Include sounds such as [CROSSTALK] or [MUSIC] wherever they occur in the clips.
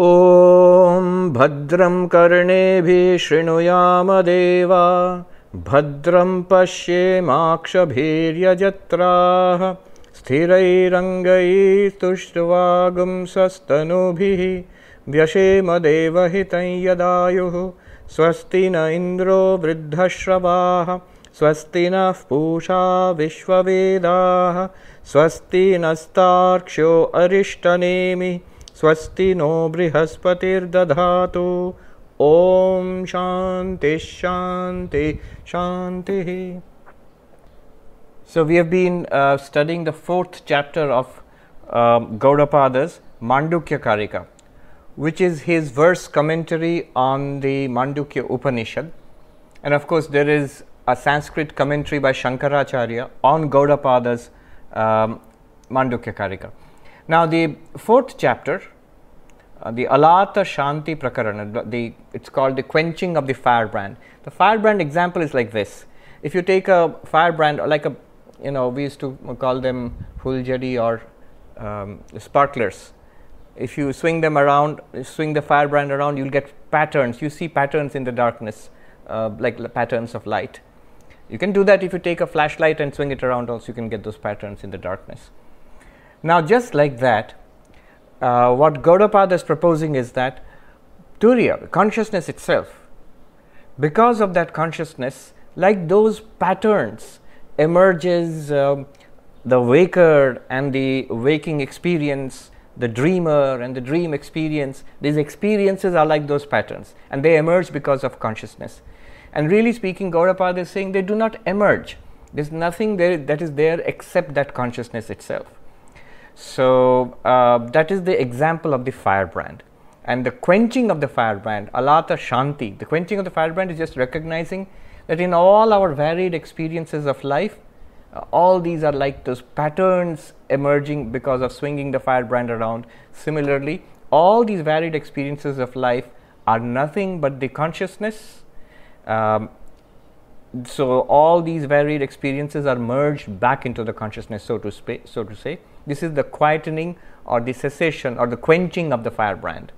ॐ भद्रं कर्णेभिः शृणुयामदेवा भद्रं पश्येमाक्षभीर्यजत्राः स्थिरैरङ्गैस्तुष्ट्वागुंसस्तनूभिः व्यशेमदेवहितं यदायुः स्वस्ति न इन्द्रो वृद्धश्रवाः स्वस्ति नः पूषा विश्ववेदाः स्वस्ति नस्तार्क्ष्यो अरिष्टनेमिः स्वस्ति नो बृहस्पतिर्दधातु ॐ शान्तिः शान्तिः शान्तिः So we have been uh, studying the fourth chapter of um, Gaudapada's Mandukya Karika, which is his verse commentary on the Mandukya Upanishad. And of course, there is a Sanskrit commentary by Shankaracharya on Gaudapada's um, Mandukya Karika. Now, the fourth chapter, uh, the Alata Shanti Prakarana, the, it's called the quenching of the firebrand. The firebrand example is like this. If you take a firebrand, like a you know, we used to call them fuljadi or um, sparklers. If you swing them around, swing the firebrand around, you'll get patterns. You see patterns in the darkness, uh, like patterns of light. You can do that if you take a flashlight and swing it around, also, you can get those patterns in the darkness. Now, just like that, uh, what Gaudapada is proposing is that Turiya, consciousness itself, because of that consciousness, like those patterns, emerges um, the waker and the waking experience, the dreamer and the dream experience. These experiences are like those patterns and they emerge because of consciousness. And really speaking, Gaudapada is saying they do not emerge. There's nothing there that is there except that consciousness itself. So uh, that is the example of the firebrand. And the quenching of the firebrand, alata shanti, the quenching of the firebrand is just recognizing that in all our varied experiences of life, uh, all these are like those patterns emerging because of swinging the firebrand around. Similarly, all these varied experiences of life are nothing but the consciousness. Um, so all these varied experiences are merged back into the consciousness, so to, so to say. This is the quietening or the cessation or the quenching of the firebrand.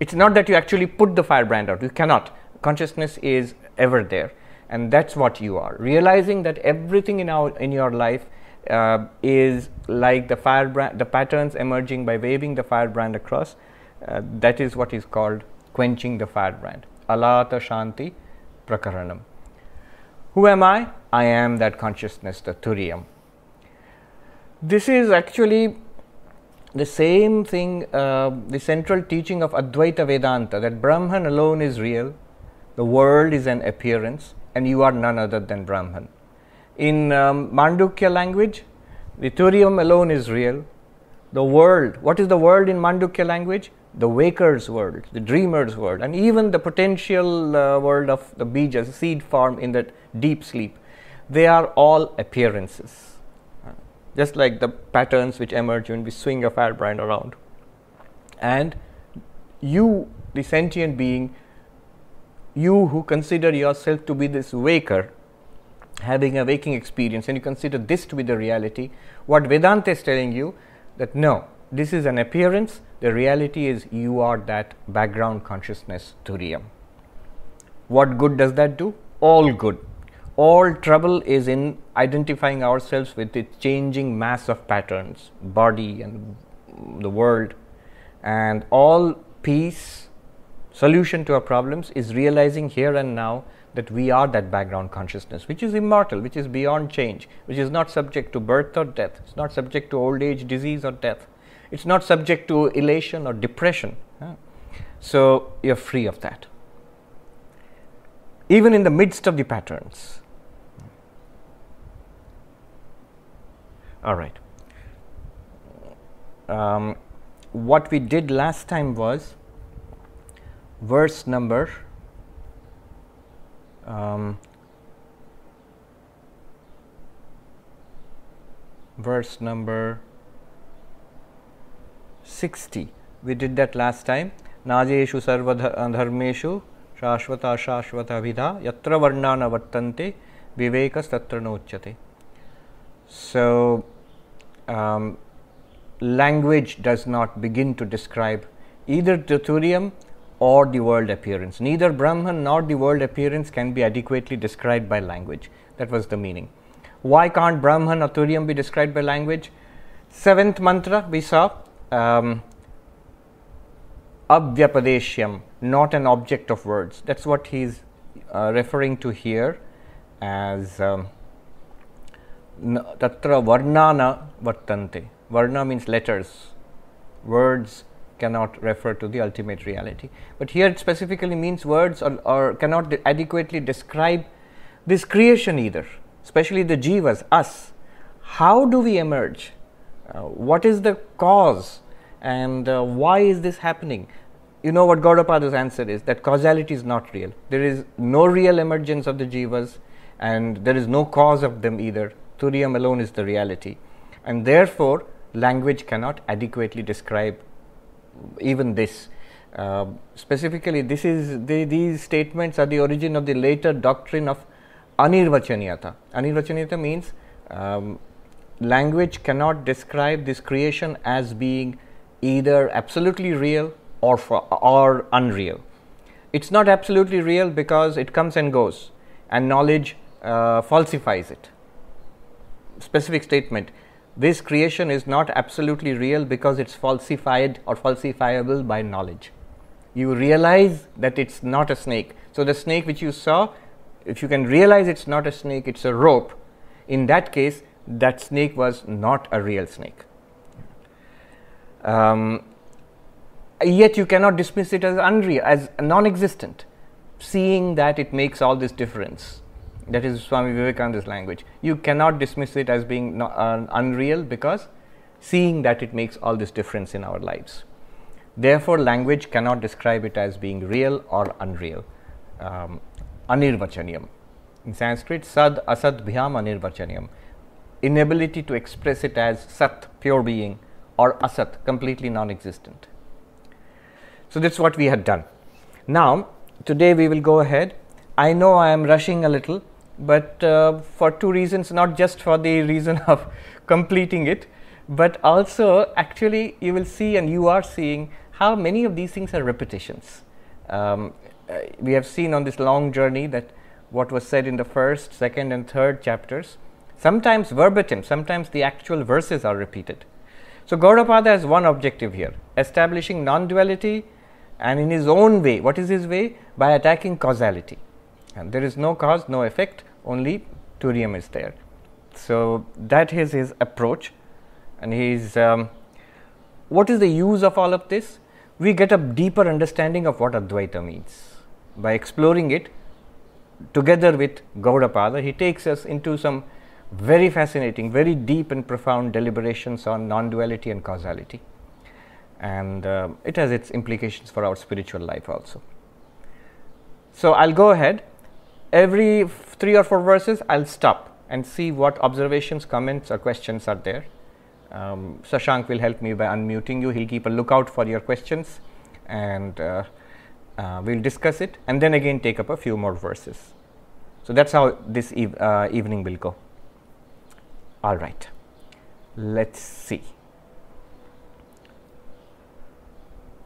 It's not that you actually put the firebrand out, you cannot. Consciousness is ever there. And that's what you are. Realizing that everything in our in your life uh, is like the firebrand the patterns emerging by waving the firebrand across uh, that is what is called quenching the firebrand. Alata shanti prakaranam. Who am i? I am that consciousness the turiyam this is actually the same thing uh, the central teaching of advaita vedanta that brahman alone is real the world is an appearance and you are none other than Brahman. In um, Mandukya language, the Turiyam alone is real. The world, what is the world in Mandukya language? The waker's world, the dreamer's world, and even the potential uh, world of the bija, seed form in that deep sleep. They are all appearances, just like the patterns which emerge when we swing a firebrand around. And you, the sentient being, you who consider yourself to be this waker, having a waking experience, and you consider this to be the reality, what Vedanta is telling you that no, this is an appearance, the reality is you are that background consciousness, Turiyam. What good does that do? All good. All trouble is in identifying ourselves with the changing mass of patterns, body and the world, and all peace solution to our problems is realizing here and now that we are that background consciousness, which is immortal, which is beyond change, which is not subject to birth or death, it's not subject to old age, disease, or death, it's not subject to elation or depression. So you're free of that. Even in the midst of the patterns. All right. Um, what we did last time was verse number um, verse number 60 we did that last time नाजेषु सर्वधर्मेषु शाश्वता शाश्वत अभिधा यत्र वर्णा न वर्तन्ते विवेकस्तत्र नोच्यते so um, language does not begin to describe either the Turiya or the world appearance. Neither Brahman nor the world appearance can be adequately described by language. That was the meaning. Why can't Brahman or Turiya be described by language? Seventh mantra we saw um, Abhyapadeshyam, not an object of words. That's what he's uh, referring to here as um, tatra varnana vartante. Varna means letters. Words cannot refer to the ultimate reality. But here it specifically means words or, or cannot de- adequately describe this creation either, especially the jivas, us. How do we emerge? Uh, what is the cause? And uh, why is this happening? You know what Gaudapada's answer is that causality is not real. There is no real emergence of the jivas, and there is no cause of them either. Turiyam alone is the reality. And therefore, language cannot adequately describe even this. Uh, specifically, this is the, these statements are the origin of the later doctrine of anirvachaniyata. Anirvachaniyata means um, language cannot describe this creation as being either absolutely real or for, or unreal. It's not absolutely real because it comes and goes, and knowledge uh, falsifies it. Specific statement this creation is not absolutely real because it's falsified or falsifiable by knowledge. You realize that it's not a snake. So, the snake which you saw, if you can realize it's not a snake, it's a rope, in that case, that snake was not a real snake. Um, yet you cannot dismiss it as unreal, as non existent, seeing that it makes all this difference. That is Swami Vivekananda's language. You cannot dismiss it as being uh, unreal because seeing that it makes all this difference in our lives. Therefore, language cannot describe it as being real or unreal. Um. In Sanskrit, sad asad bhyam anirvachaniyam. Inability to express it as sat, pure being, or asat, completely non existent. So, this is what we had done. Now, today we will go ahead. I know I am rushing a little but uh, for two reasons not just for the reason [LAUGHS] of completing it but also actually you will see and you are seeing how many of these things are repetitions. Um, uh, we have seen on this long journey that what was said in the first second and third chapters sometimes verbatim sometimes the actual verses are repeated. So gaudapada has one objective here establishing non-duality and in his own way what is his way? By attacking causality. And there is no cause no effect only Turiyam is there. So, that is his approach and he's um, what is the use of all of this? We get a deeper understanding of what Advaita means by exploring it together with Gaudapada. He takes us into some very fascinating, very deep and profound deliberations on non duality and causality, and uh, it has its implications for our spiritual life also. So, I will go ahead every three or four verses I'll stop and see what observations, comments or questions are there. Um, Sashank will help me by unmuting you. He'll keep a lookout for your questions and uh, uh, we'll discuss it and then again take up a few more verses. So, that is how this uh, evening will go. All right, let us see.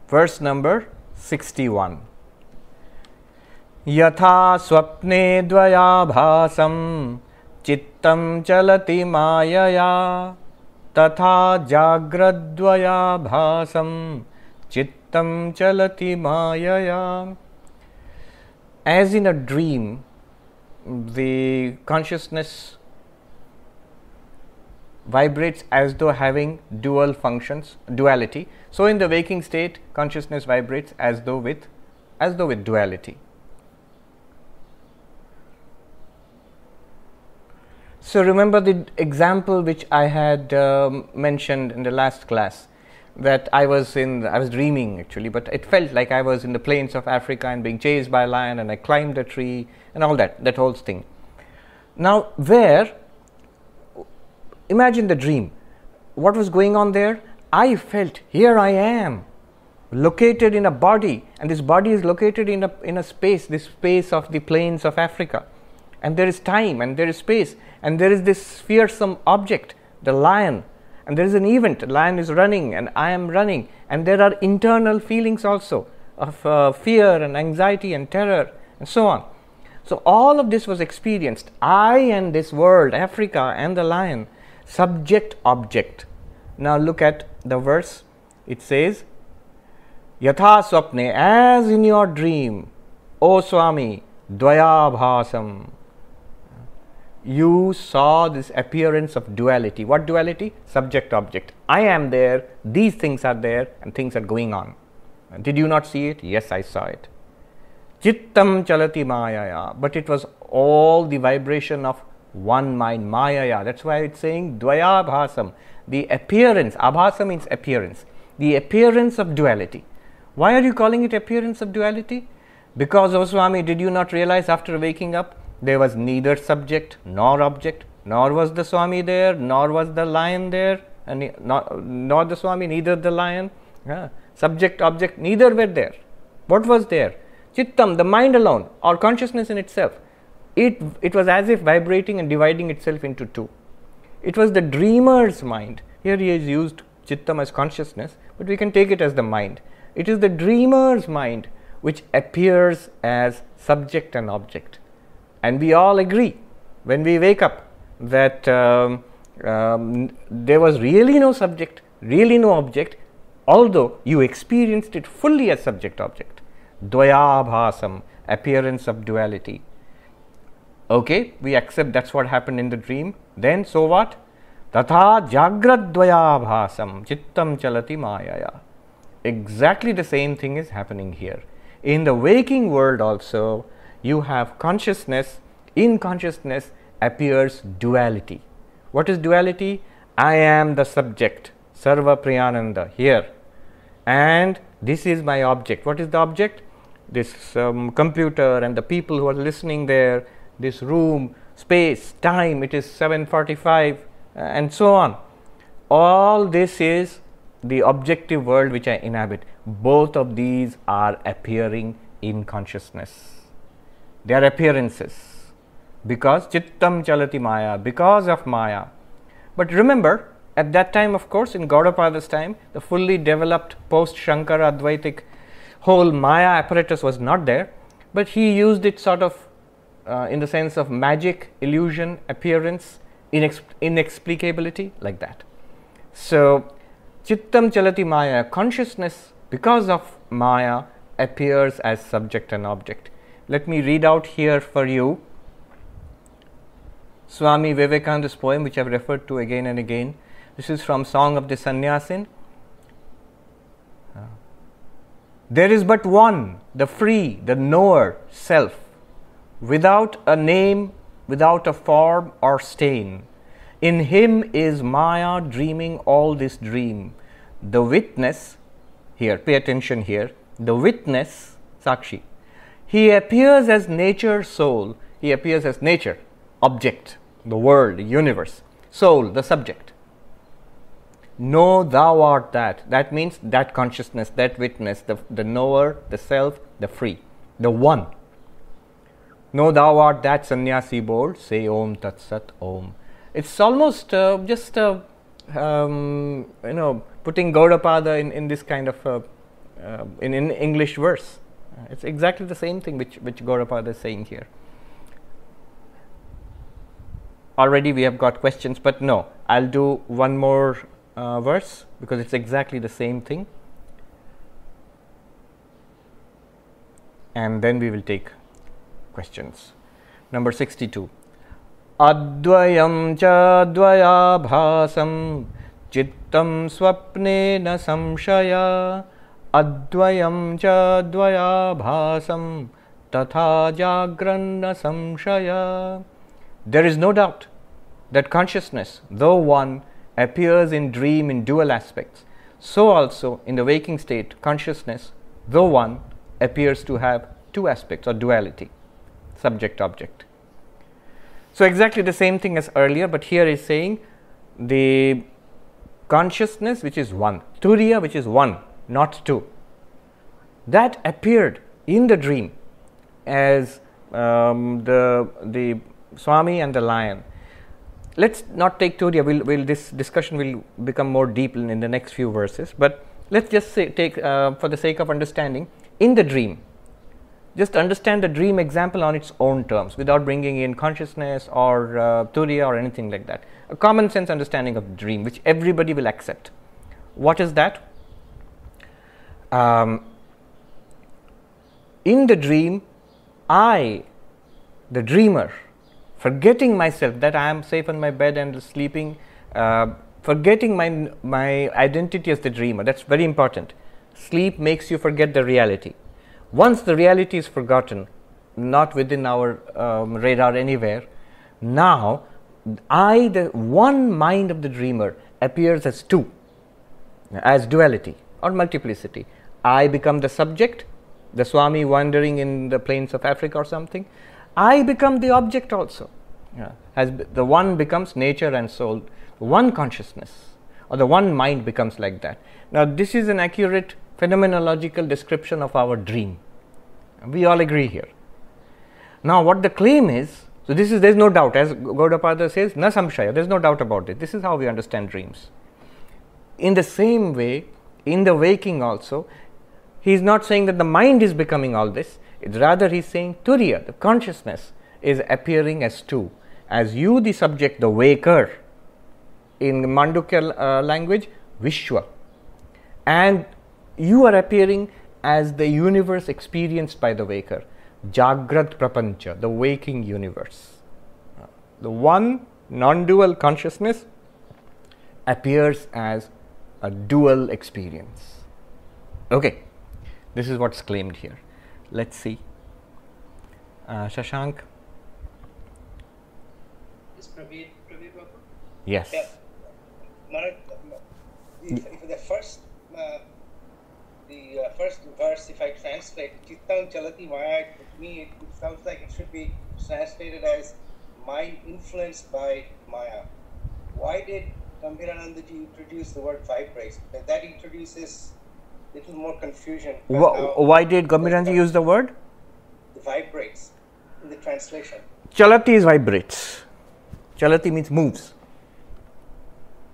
Verse number 61. यथा स्वप्ने द्वयाभासं चित्तं चलति मायया तथा जाग्रद्वयाभासं चित्तं चलति मायया as in a dream the consciousness vibrates as though having dual functions duality so in the waking state consciousness vibrates as though with as though with duality So, remember the example which I had um, mentioned in the last class that I was in, I was dreaming actually, but it felt like I was in the plains of Africa and being chased by a lion and I climbed a tree and all that, that whole thing. Now, where, imagine the dream, what was going on there? I felt, here I am, located in a body, and this body is located in a, in a space, this space of the plains of Africa and there is time and there is space and there is this fearsome object, the lion, and there is an event the lion is running and i am running. And there are internal feelings also of uh, fear and anxiety and terror and so on. So all of this was experienced. I and this world africa and the lion subject object. Now look at the verse. It says yatha swapne as in your dream o swami dvayabhasam you saw this appearance of duality. What duality? Subject object. I am there, these things are there, and things are going on. Did you not see it? Yes, I saw it. Chittam chalati mayaya. But it was all the vibration of one mind, mayaya. That's why it's saying dvaya bhasam. The appearance, abhasa means appearance. The appearance of duality. Why are you calling it appearance of duality? Because, O Swami, did you not realize after waking up there was neither subject nor object, nor was the Swami there, nor was the lion there, and nor, nor the Swami, neither the lion. Yeah. Subject, object, neither were there. What was there? Chittam, the mind alone, or consciousness in itself. It, it was as if vibrating and dividing itself into two. It was the dreamer's mind. Here he has used chittam as consciousness, but we can take it as the mind. It is the dreamer's mind which appears as subject and object. And we all agree when we wake up that um, um, there was really no subject, really no object, although you experienced it fully as subject object. Dvayabhasam, appearance of duality. Okay, we accept that's what happened in the dream. Then, so what? Tatha jagradvayabhasam chittam chalati mayaya. Exactly the same thing is happening here. In the waking world also, you have consciousness, in consciousness appears duality. What is duality? I am the subject, Sarvapriyananda here, and this is my object. What is the object? This um, computer and the people who are listening there, this room, space, time, it is 745, uh, and so on. All this is the objective world which I inhabit. Both of these are appearing in consciousness their appearances. Because chittam chalati maya because of maya. But remember at that time of course in gaudapada's time the fully developed post shankara advaitic whole maya apparatus was not there. But he used it sort of uh, in the sense of magic illusion appearance inex- inexplicability like that. So chittam chalati maya consciousness because of maya appears as subject and object let me read out here for you Swami Vivekananda's poem, which I've referred to again and again. This is from Song of the Sannyasin. There is but one, the free, the knower, self, without a name, without a form or stain. In him is Maya dreaming all this dream. The witness, here, pay attention here, the witness, Sakshi, he appears as nature, soul. He appears as nature, object, the world, universe, soul, the subject. Know thou art that. That means that consciousness, that witness, the, the knower, the self, the free, the one. Know thou art that sannyasi bold, say Om Tat Sat Om. It's almost uh, just, uh, um, you know, putting Gaudapada in, in this kind of, uh, uh in, in English verse. Uh, it's exactly the same thing which, which Gaudapada is saying here. Already we have got questions, but no, I'll do one more uh, verse because it's exactly the same thing. And then we will take questions. Number 62. अद्वयं च द्वयाभासं चित्तं स्वप्नेन संशया अद्वयं च द्वयाभासं तथा जाग्रन्न संशय There is no doubt that consciousness, though one, appears in dream in dual aspects. So also in the waking state, consciousness, though one, appears to have two aspects or duality, subject object. So exactly the same thing as earlier, but here is saying the consciousness which is one, turiya which is one, not two. That appeared in the dream as um, the, the Swami and the lion. let's not take Turiya. We'll, we'll, this discussion will become more deep in, in the next few verses. But let's just say, take, uh, for the sake of understanding, in the dream, just understand the dream example on its own terms without bringing in consciousness or uh, Turiya or anything like that. A common sense understanding of dream, which everybody will accept. What is that? Um, in the dream, I, the dreamer, forgetting myself that I am safe on my bed and sleeping, uh, forgetting my, my identity as the dreamer. That's very important. Sleep makes you forget the reality. Once the reality is forgotten, not within our um, radar anywhere, now I, the one mind of the dreamer, appears as two, as duality or multiplicity. I become the subject, the Swami wandering in the plains of Africa or something. I become the object also. Yeah. As the one becomes nature and soul, one consciousness or the one mind becomes like that. Now, this is an accurate phenomenological description of our dream. We all agree here. Now, what the claim is, so this is there is no doubt, as Gaudapada says, na samshaya, there is no doubt about it. This is how we understand dreams. In the same way, in the waking also, he is not saying that the mind is becoming all this, it's rather he is saying turiya, the consciousness, is appearing as two. As you, the subject, the waker, in Mandukya uh, language, Vishwa, and you are appearing as the universe experienced by the waker, Jagrat Prapancha, the waking universe. The one non dual consciousness appears as a dual experience. Okay, this is what's claimed here. Let's see. Uh, Shashank. Is Praveer, Praveer Babu? Yes. Yeah. Maharaj, the, the first uh, the uh, first verse, if I translate, Chittam Chalati Maya, to me it, it sounds like it should be translated as mind influenced by Maya. Why did Gambhiranandaji introduce the word vibrates? That, that introduces little more confusion. because Wh- now why did Gambhiranji use the word? vibrates in the translation? Chalati is vibrates. Chalati means moves.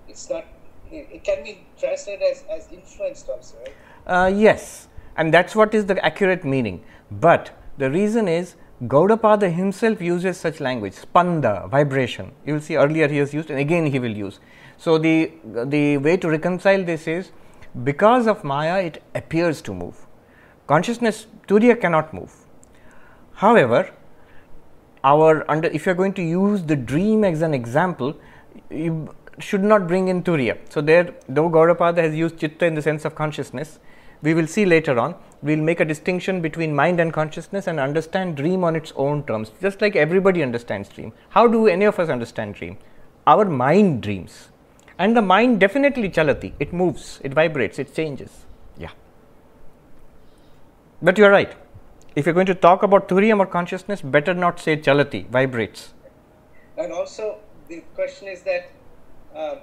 It's not. It, it can be translated as, as influenced also, right? Uh, yes, and that's what is the accurate meaning. But the reason is Gaudapada himself uses such language, spanda, vibration. You will see earlier he has used, and again he will use. So the the way to reconcile this is because of Maya, it appears to move. Consciousness, Turiya cannot move. However, our under if you are going to use the dream as an example, you should not bring in Turiya. So there, though Gaudapada has used Chitta in the sense of consciousness, we will see later on. We will make a distinction between mind and consciousness and understand dream on its own terms, just like everybody understands dream. How do any of us understand dream? Our mind dreams, and the mind definitely chalati. It moves, it vibrates, it changes. Yeah. But you are right. If you're going to talk about Turiyam or consciousness, better not say chalati, vibrates. And also, the question is that um,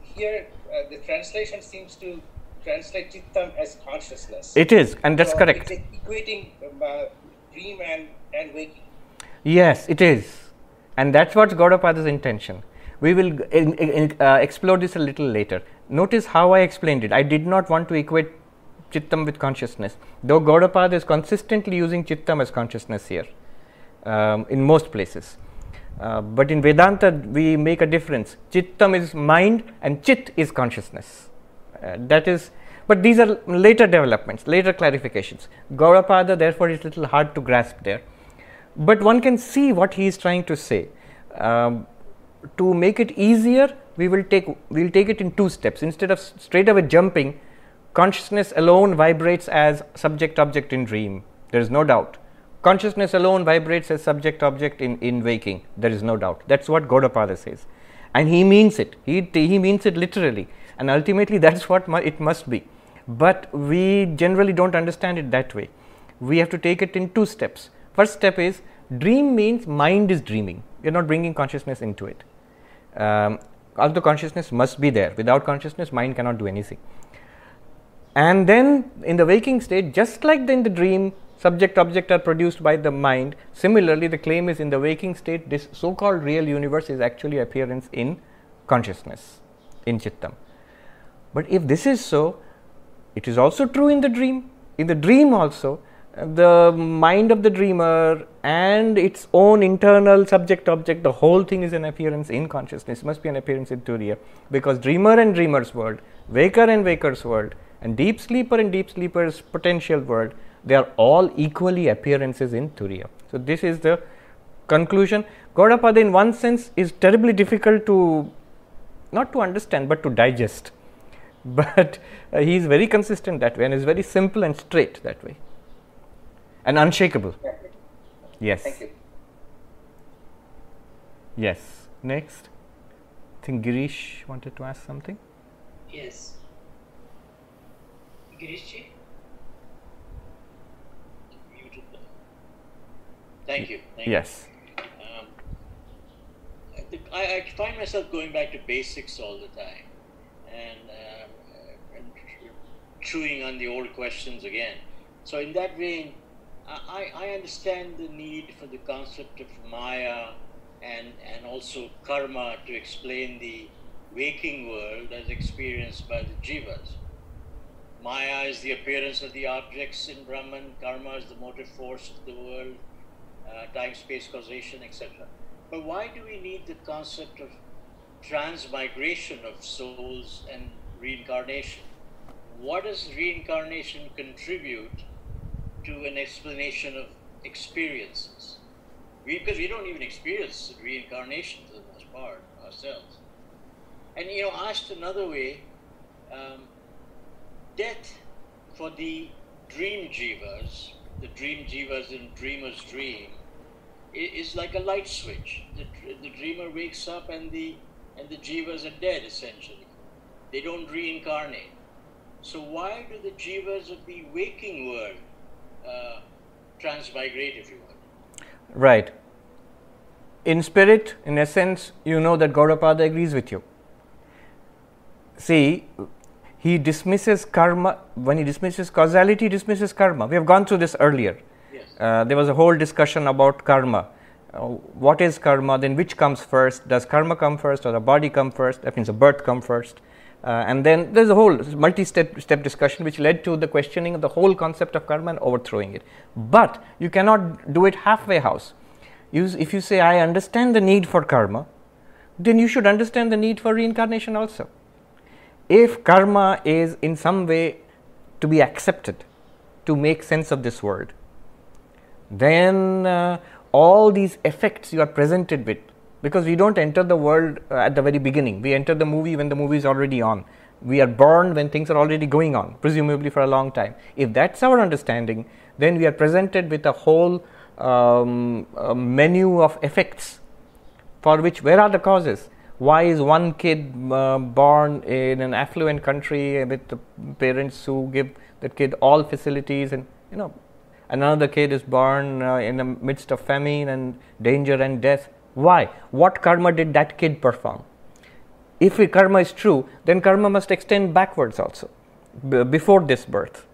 here uh, the translation seems to translate chittam as consciousness. It is, and that's So correct. It's equating uh, dream and, and waking. Yes, it is. And that's what's Gaudapada's intention. We will uh, explore this a little later. Notice how I explained it. I did not want to equate Chittam with consciousness, though Gaudapada is consistently using Chittam as consciousness here um, in most places. Uh, but in Vedanta, we make a difference. Chittam is mind and Chit is consciousness. Uh, that is, but these are later developments, later clarifications. Gaudapada, therefore, is a little hard to grasp there but one can see what he is trying to say. Um, to make it easier, we will take we will take it in two steps. Instead of straight away jumping, consciousness alone vibrates as subject object in dream. There is no doubt. Consciousness alone vibrates as subject object in, in waking. There is no doubt. That's what Gaudapada says, and he means it. He he means it literally, and ultimately [LAUGHS] that's what it must be. But we generally don't understand it that way. We have to take it in two steps. First step is dream means mind is dreaming. You're not bringing consciousness into it. Um, although consciousness must be there. Without consciousness, mind cannot do anything. And then in the waking state, just like in the dream, subject object are produced by the mind. Similarly, the claim is in the waking state, this so called real universe is actually appearance in consciousness, in Chittam. But if this is so, it is also true in the dream. In the dream, also, the mind of the dreamer and its own internal subject object, the whole thing is an appearance in consciousness, must be an appearance in Turiya because dreamer and dreamer's world, waker and waker's world, and deep sleeper and deep sleeper's potential world, they are all equally appearances in Turiya. So, this is the conclusion. Gaudapada, in one sense, is terribly difficult to not to understand but to digest. [LAUGHS] But uh, he is very consistent that way and is very simple and straight that way and unshakable. Yes. Thank you. Yes. Next. I think Girish wanted to ask something. Yes. Girishji? Thank you. Thank Yes. You. Um, I, I, I find myself going back to basics all the time and, um, uh, and chewing on the old questions again. So, in that vein, I, I understand the need for the concept of Maya and, and also karma to explain the waking world as experienced by the jivas. Maya is the appearance of the objects in Brahman, karma is the motive force of the world, uh, time, space, causation, etc. But why do we need the concept of transmigration of souls and reincarnation? What does reincarnation contribute to an explanation of experiences. Because we don't even experience reincarnation for the most part ourselves. And you know, asked another way, um, death for the dream jivas, the dream jivas in dreamer's dream, is like a light switch. The, the dreamer wakes up and the and the jivas are dead essentially. They don't reincarnate. So why do the jivas of the waking world uh, transmigrate, if you want. Right. In spirit, in essence, you know that Gaudapada agrees with you. See, he dismisses karma, when he dismisses causality, he dismisses karma. We have gone through this earlier. Yes. Uh, there was a whole discussion about karma. Uh, what is karma? Then which comes first? Does karma come first or the body come first? That means the birth come first. Uh, and then there's a whole multi-step step discussion which led to the questioning of the whole concept of karma and overthrowing it. But you cannot do it halfway house. You, if you say, I understand the need for karma, then you should understand the need for reincarnation also. If karma is in some way to be accepted, to make sense of this world, then uh, all these effects you are presented with because we don't enter the world uh, at the very beginning. We enter the movie when the movie is already on. We are born when things are already going on, presumably for a long time. If that's our understanding, then we are presented with a whole um, a menu of effects for which where are the causes? Why is one kid uh, born in an affluent country with parents who give that kid all facilities and you know another kid is born uh, in the midst of famine and danger and death why? What karma did that kid perform? If karma is true, then karma must extend backwards also, b- before this birth.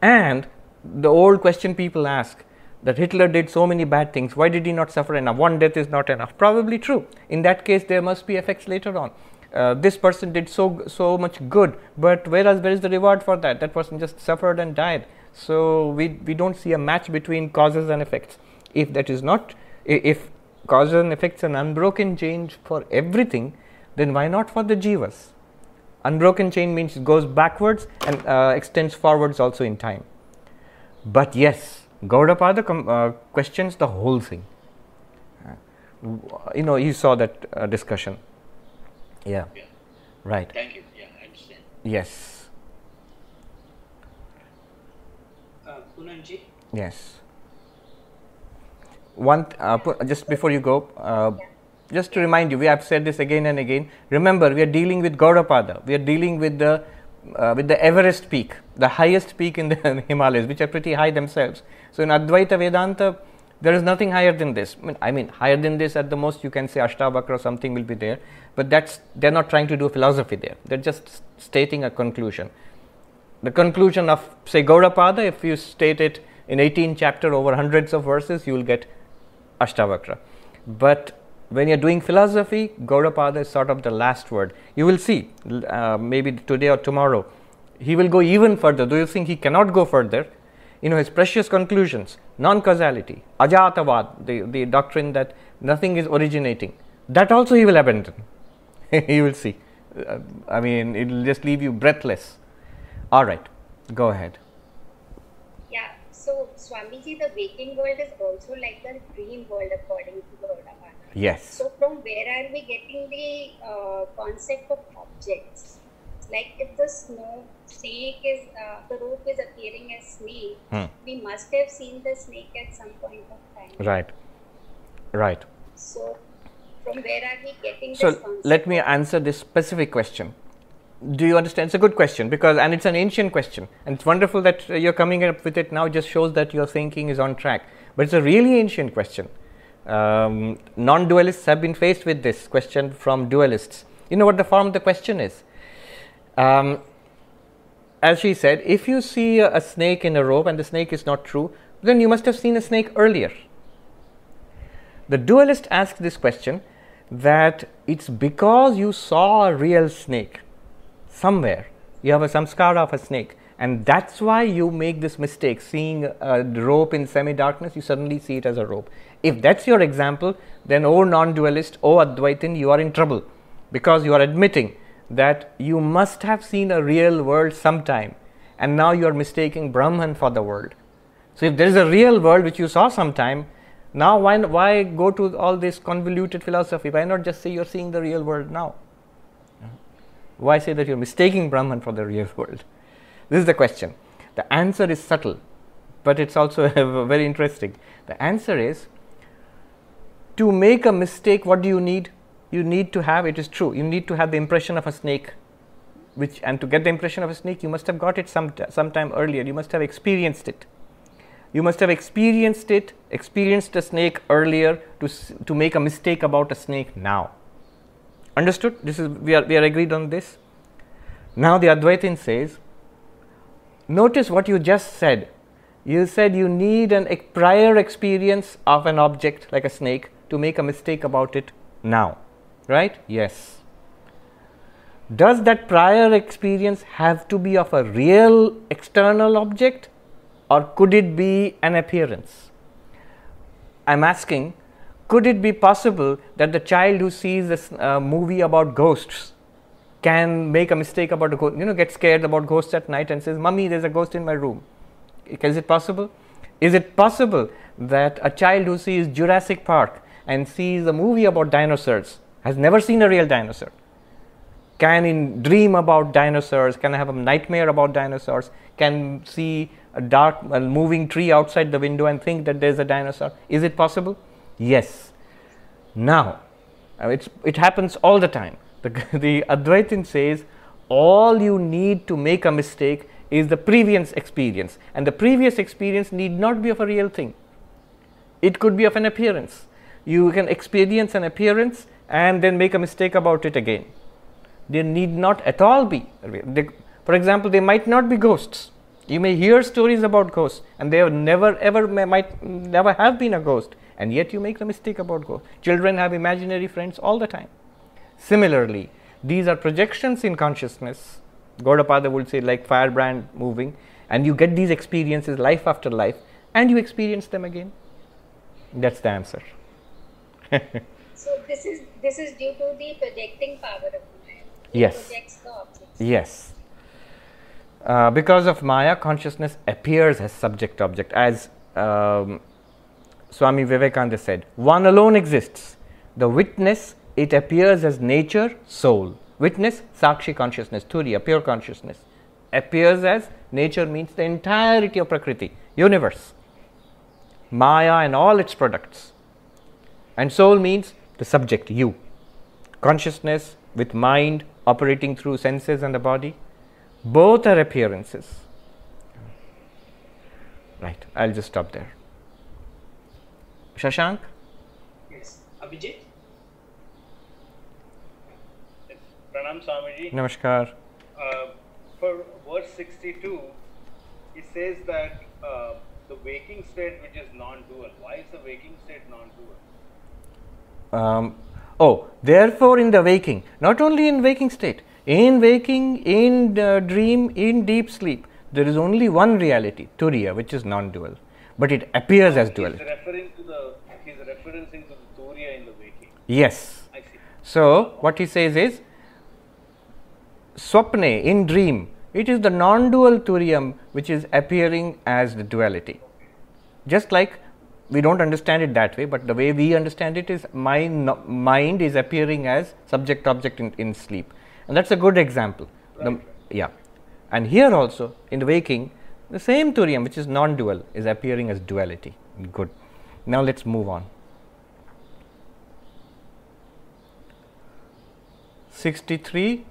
And the old question people ask that Hitler did so many bad things, why did he not suffer enough? One death is not enough. Probably true. In that case, there must be effects later on. Uh, this person did so so much good, but whereas where is the reward for that? That person just suffered and died. So we we don't see a match between causes and effects. If that is not, if causes and effects an unbroken chain for everything, then why not for the jivas? Unbroken chain means it goes backwards and uh, extends forwards also in time. But yes, Gaudapada com- uh, questions the whole thing. Uh, you know, you saw that uh, discussion. Yeah. Yeah. Right. Thank you. Yeah, I understand. Yes. Uh? Yes. One, uh, just before you go, uh, just to remind you, we have said this again and again. Remember, we are dealing with Gaudapada. We are dealing with the uh, with the Everest peak, the highest peak in the [LAUGHS] Himalayas, which are pretty high themselves. So in Advaita Vedanta, there is nothing higher than this. I mean, I mean, higher than this at the most you can say Ashtavakra or something will be there, but that's they're not trying to do a philosophy there. They're just stating a conclusion. The conclusion of say Gaudapada, if you state it In 18 chapter over hundreds of verses, you will get Ashtavakra. But when you're doing philosophy, Gaudapada is sort of the last word. You will see, uh, maybe today or tomorrow, he will go even further. Do you think he cannot go further? You know, his precious conclusions, non causality, ajatavad, the, the doctrine that nothing is originating, that also he will abandon. [LAUGHS] you will see. Uh, I mean, it will just leave you breathless. All right, go ahead. Swamiji, the waking world is also like the dream world according to Gaudapada. Yes. So from where are we getting the uh, concept of objects? Like if the snow snake is uh, the rope is appearing as snake, Hmm. we must have seen the snake at some point of time. Right. Right. So from where are we getting So this concept? let me answer this specific question. Do you understand? It's a good question because, and it's an ancient question, and it's wonderful that uh, you're coming up with it now. Just shows that your thinking is on track. But it's a really ancient question. Um, non-dualists have been faced with this question from dualists. You know what the form of the question is? Um, as she said, if you see a, a snake in a rope and the snake is not true, then you must have seen a snake earlier. The dualist asks this question that it's because you saw a real snake somewhere, you have a samskara of a snake, and that's why you make this mistake seeing a rope in semi darkness, you suddenly see it as a rope. If that's your example, then, oh non dualist, oh Advaitin, you are in trouble because you are admitting that you must have seen a real world sometime, and now you are mistaking Brahman for the world. So, if there is a real world which you saw sometime, now why, why go to all this convoluted philosophy? Why not just say you're seeing the real world now? Why say that you're mistaking Brahman for the real world? This is the question. The answer is subtle, but it's also [LAUGHS] very interesting. The answer is to make a mistake, what do you need? You need to have, it is true, you need to have the impression of a snake. Which, and to get the impression of a snake, you must have got it some, sometime earlier. You must have experienced it you must have experienced it, experienced a snake earlier to, to make a mistake about a snake now. Understood? This is we are we are agreed on this. Now the Advaitin says, notice what you just said. You said you need an ex- prior experience of an object like a snake to make a mistake about it now. Right? Yes. Does that prior experience have to be of a real external object or could it be an appearance? I'm asking, could it be possible that the child who sees this uh, movie about ghosts can make a mistake about a ghost, you know, get scared about ghosts at night and says, Mummy, there's a ghost in my room? Is it possible? Is it possible that a child who sees Jurassic Park and sees a movie about dinosaurs has never seen a real dinosaur? Can in dream about dinosaurs, can have a nightmare about dinosaurs, can see a dark a moving tree outside the window and think that there's a dinosaur. Is it possible? Yes. Now, uh, it's, it happens all the time. [LAUGHS] The, the Advaitin says all you need to make a mistake is the previous experience, and the previous experience need not be of a real thing. It could be of an appearance. You can experience an appearance and then make a mistake about it again. There need not at all be. They, for example, they might not be ghosts. You may hear stories about ghosts, and they have never ever may, might never have been a ghost, and yet you make the mistake about ghosts. Children have imaginary friends all the time. Similarly, these are projections in consciousness. Gaudapada would say, like firebrand moving, and you get these experiences life after life, and you experience them again. That's the answer. [LAUGHS] So this is this is due to the projecting power of Maya. It Yes. Yes. Uh, because of Maya, consciousness appears as subject object. As um, Swami Vivekananda said, one alone exists. The witness, it appears as nature, soul. Witness, Sakshi consciousness, Turiya, pure consciousness. Appears as nature means the entirety of Prakriti, universe. Maya and all its products. And soul means the subject, you. Consciousness with mind operating through senses and the body. Both are appearances. Right, I'll just stop there. Shashank? Yes. Abhijit? Pranam Swamiji. Namaskar. Uh, for verse 62, he says that uh, the waking state which is non-dual. Why is the waking state non-dual? Um, oh, therefore, in the waking, not only in waking state, in waking, in uh, dream, in deep sleep, there is only one reality, Turiya, which is non dual, but it appears as dual. He's referring to the, he's referencing to the Turiya in the waking. Yes. I see. So, what he says is, Swapne, in dream, it is the non dual Turiyam which is appearing as the duality. Just like we don't understand it that way, but the way we understand it is mind, no- mind is appearing as subject object in, in sleep. And that's a good example. The- yeah. And here also, in the waking, the same Turiyam which is non dual, is appearing as duality. Good. Now, let's move on. 63,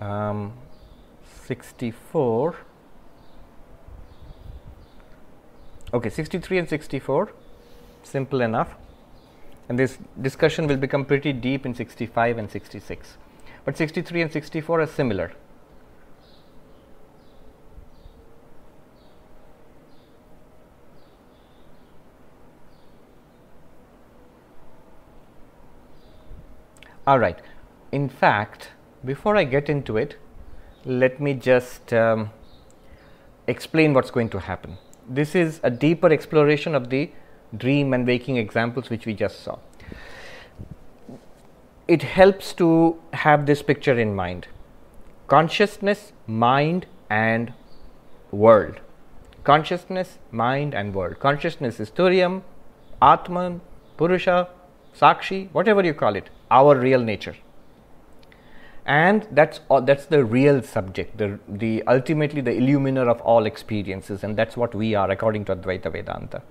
um, 64. Okay, 63 and 64, simple enough. And this discussion will become pretty deep in 65 and 66. But 63 and 64 are similar. All right. In fact, before I get into it, let me just um, explain what's going to happen. This is a deeper exploration of the dream and waking examples which we just saw. It helps to have this picture in mind consciousness, mind, and world. Consciousness, mind, and world. Consciousness is Turiyam, Atman, Purusha, Sakshi, whatever you call it, our real nature. And that's all, that's the real subject the the ultimately the illuminer of all experiences and that's what we are according to advaita vedanta.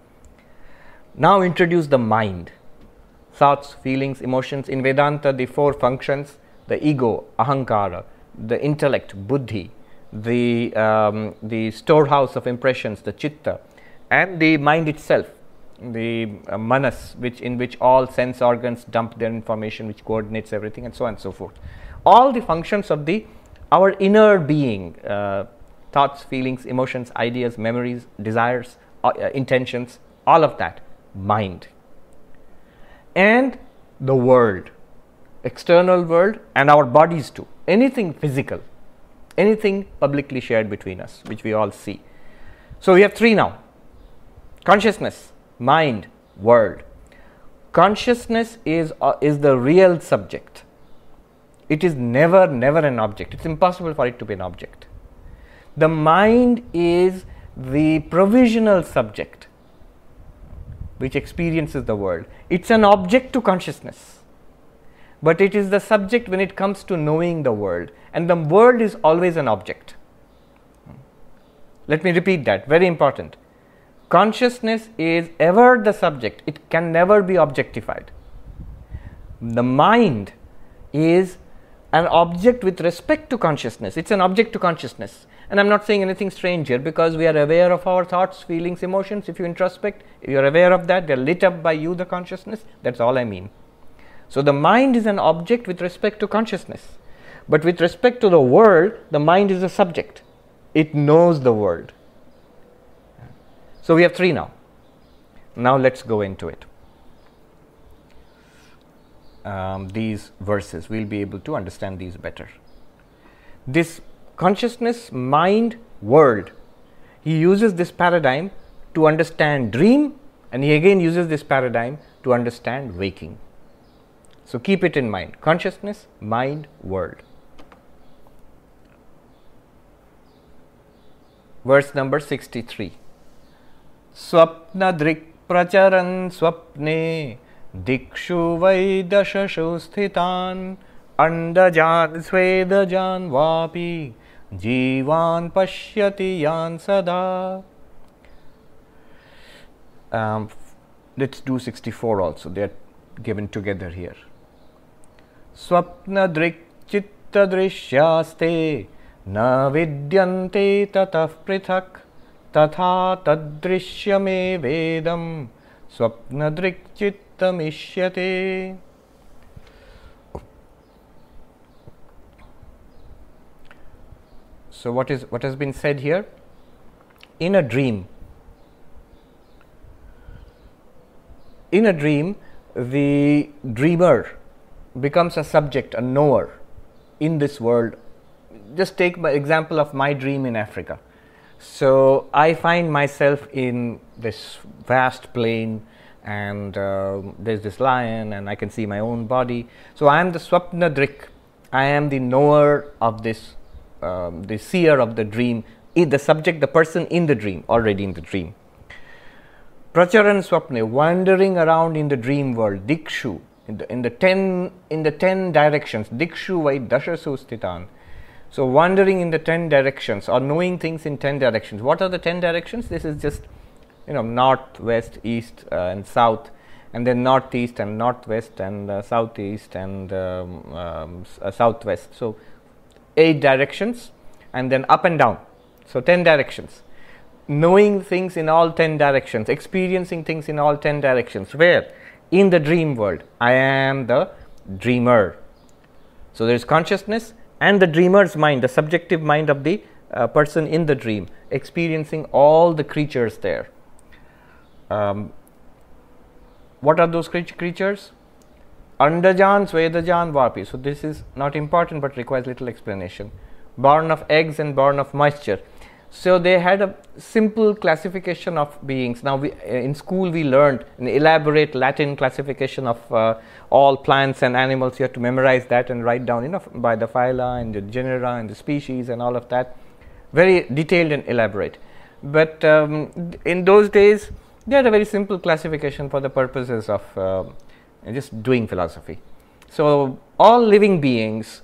Now introduce the mind. Thoughts feelings emotions. In vedanta the four functions the ego ahankara the intellect buddhi the um, the storehouse of impressions the chitta and the mind itself the uh, manas which in which all sense organs dump their information which coordinates everything and so on and so forth. All the functions of the our inner being uh, thoughts feelings emotions ideas memories desires uh, uh, intentions all of that mind. And the world external world and our bodies too. Anything physical anything publicly shared between us which we all see. So we have three now. Consciousness mind world consciousness is uh, is the real subject it is never, never an object. It's impossible for it to be an object. The mind is the provisional subject which experiences the world. It's an object to consciousness, but it is the subject when it comes to knowing the world, and the world is always an object. Let me repeat that, very important. Consciousness is ever the subject, it can never be objectified. The mind is an object with respect to consciousness. It's an object to consciousness. And I'm not saying anything strange here because we are aware of our thoughts, feelings, emotions. If you introspect, if you're aware of that, they're lit up by you, the consciousness. That's all I mean. So the mind is an object with respect to consciousness. But with respect to the world, the mind is a subject. It knows the world. So we have three now. Now let's go into it um, these verses, we'll be able to understand these better. This consciousness, mind, world, he uses this paradigm to understand dream, and he again uses this paradigm to understand waking. So keep it in mind consciousness, mind, world. Verse number 63 Swapna pracharan swapne दिक्षु वै दशशु स्थितान् अण्डजान् स्वेदजान् वापि जीवान् पश्यति यान् सदा। Um, let's do 64 also. They are given together here. स्वप्नदृक्चित्तदृश्यास्ते न विद्यन्ते ततः पृथक्। तथा तद्दृश्यमेवेदं स्वप्नदृक्चित्तमिष्यते So what is what has been said here? In a dream, in a dream, the dreamer becomes a subject, a knower in this world. Just take my example of my dream in Africa. So I find myself in this vast plain, and uh, there's this lion, and I can see my own body. So I am the Swapnadrik. I am the knower of this, um, the seer of the dream, the subject, the person in the dream, already in the dream. Pracharan Swapne, wandering around in the dream world, Dikshu, in the, in the ten in the ten directions, Dikshu vai dashasu stitan. So wandering in the ten directions or knowing things in ten directions. What are the ten directions? This is just you know north, west, east, uh, and south, and then northeast and northwest and uh, southeast and um, um, uh, southwest. So eight directions, and then up and down. So ten directions knowing things in all 10 directions, experiencing things in all 10 directions. Where? In the dream world. I am the dreamer. So there is consciousness and the dreamer's mind, the subjective mind of the uh, person in the dream, experiencing all the creatures there. Um, what are those creat- creatures? Andajan, Svedajan, Vapi. So this is not important but requires little explanation. Born of eggs and born of moisture. So they had a simple classification of beings. Now we, uh, in school we learned an elaborate Latin classification of uh, all plants and animals. You have to memorize that and write down, you know, by the phyla and the genera and the species and all of that. Very detailed and elaborate. But um, in those days, they had a very simple classification for the purposes of uh, just doing philosophy. So all living beings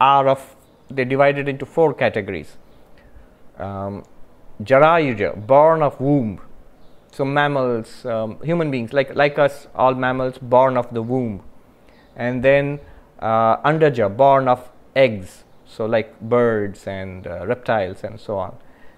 are of they divided into four categories. Um, Jarayuja, born of womb. So mammals, um, human beings like like us, all mammals born of the womb, and then uh, Andaja, born of eggs. So like birds and uh, reptiles and so on,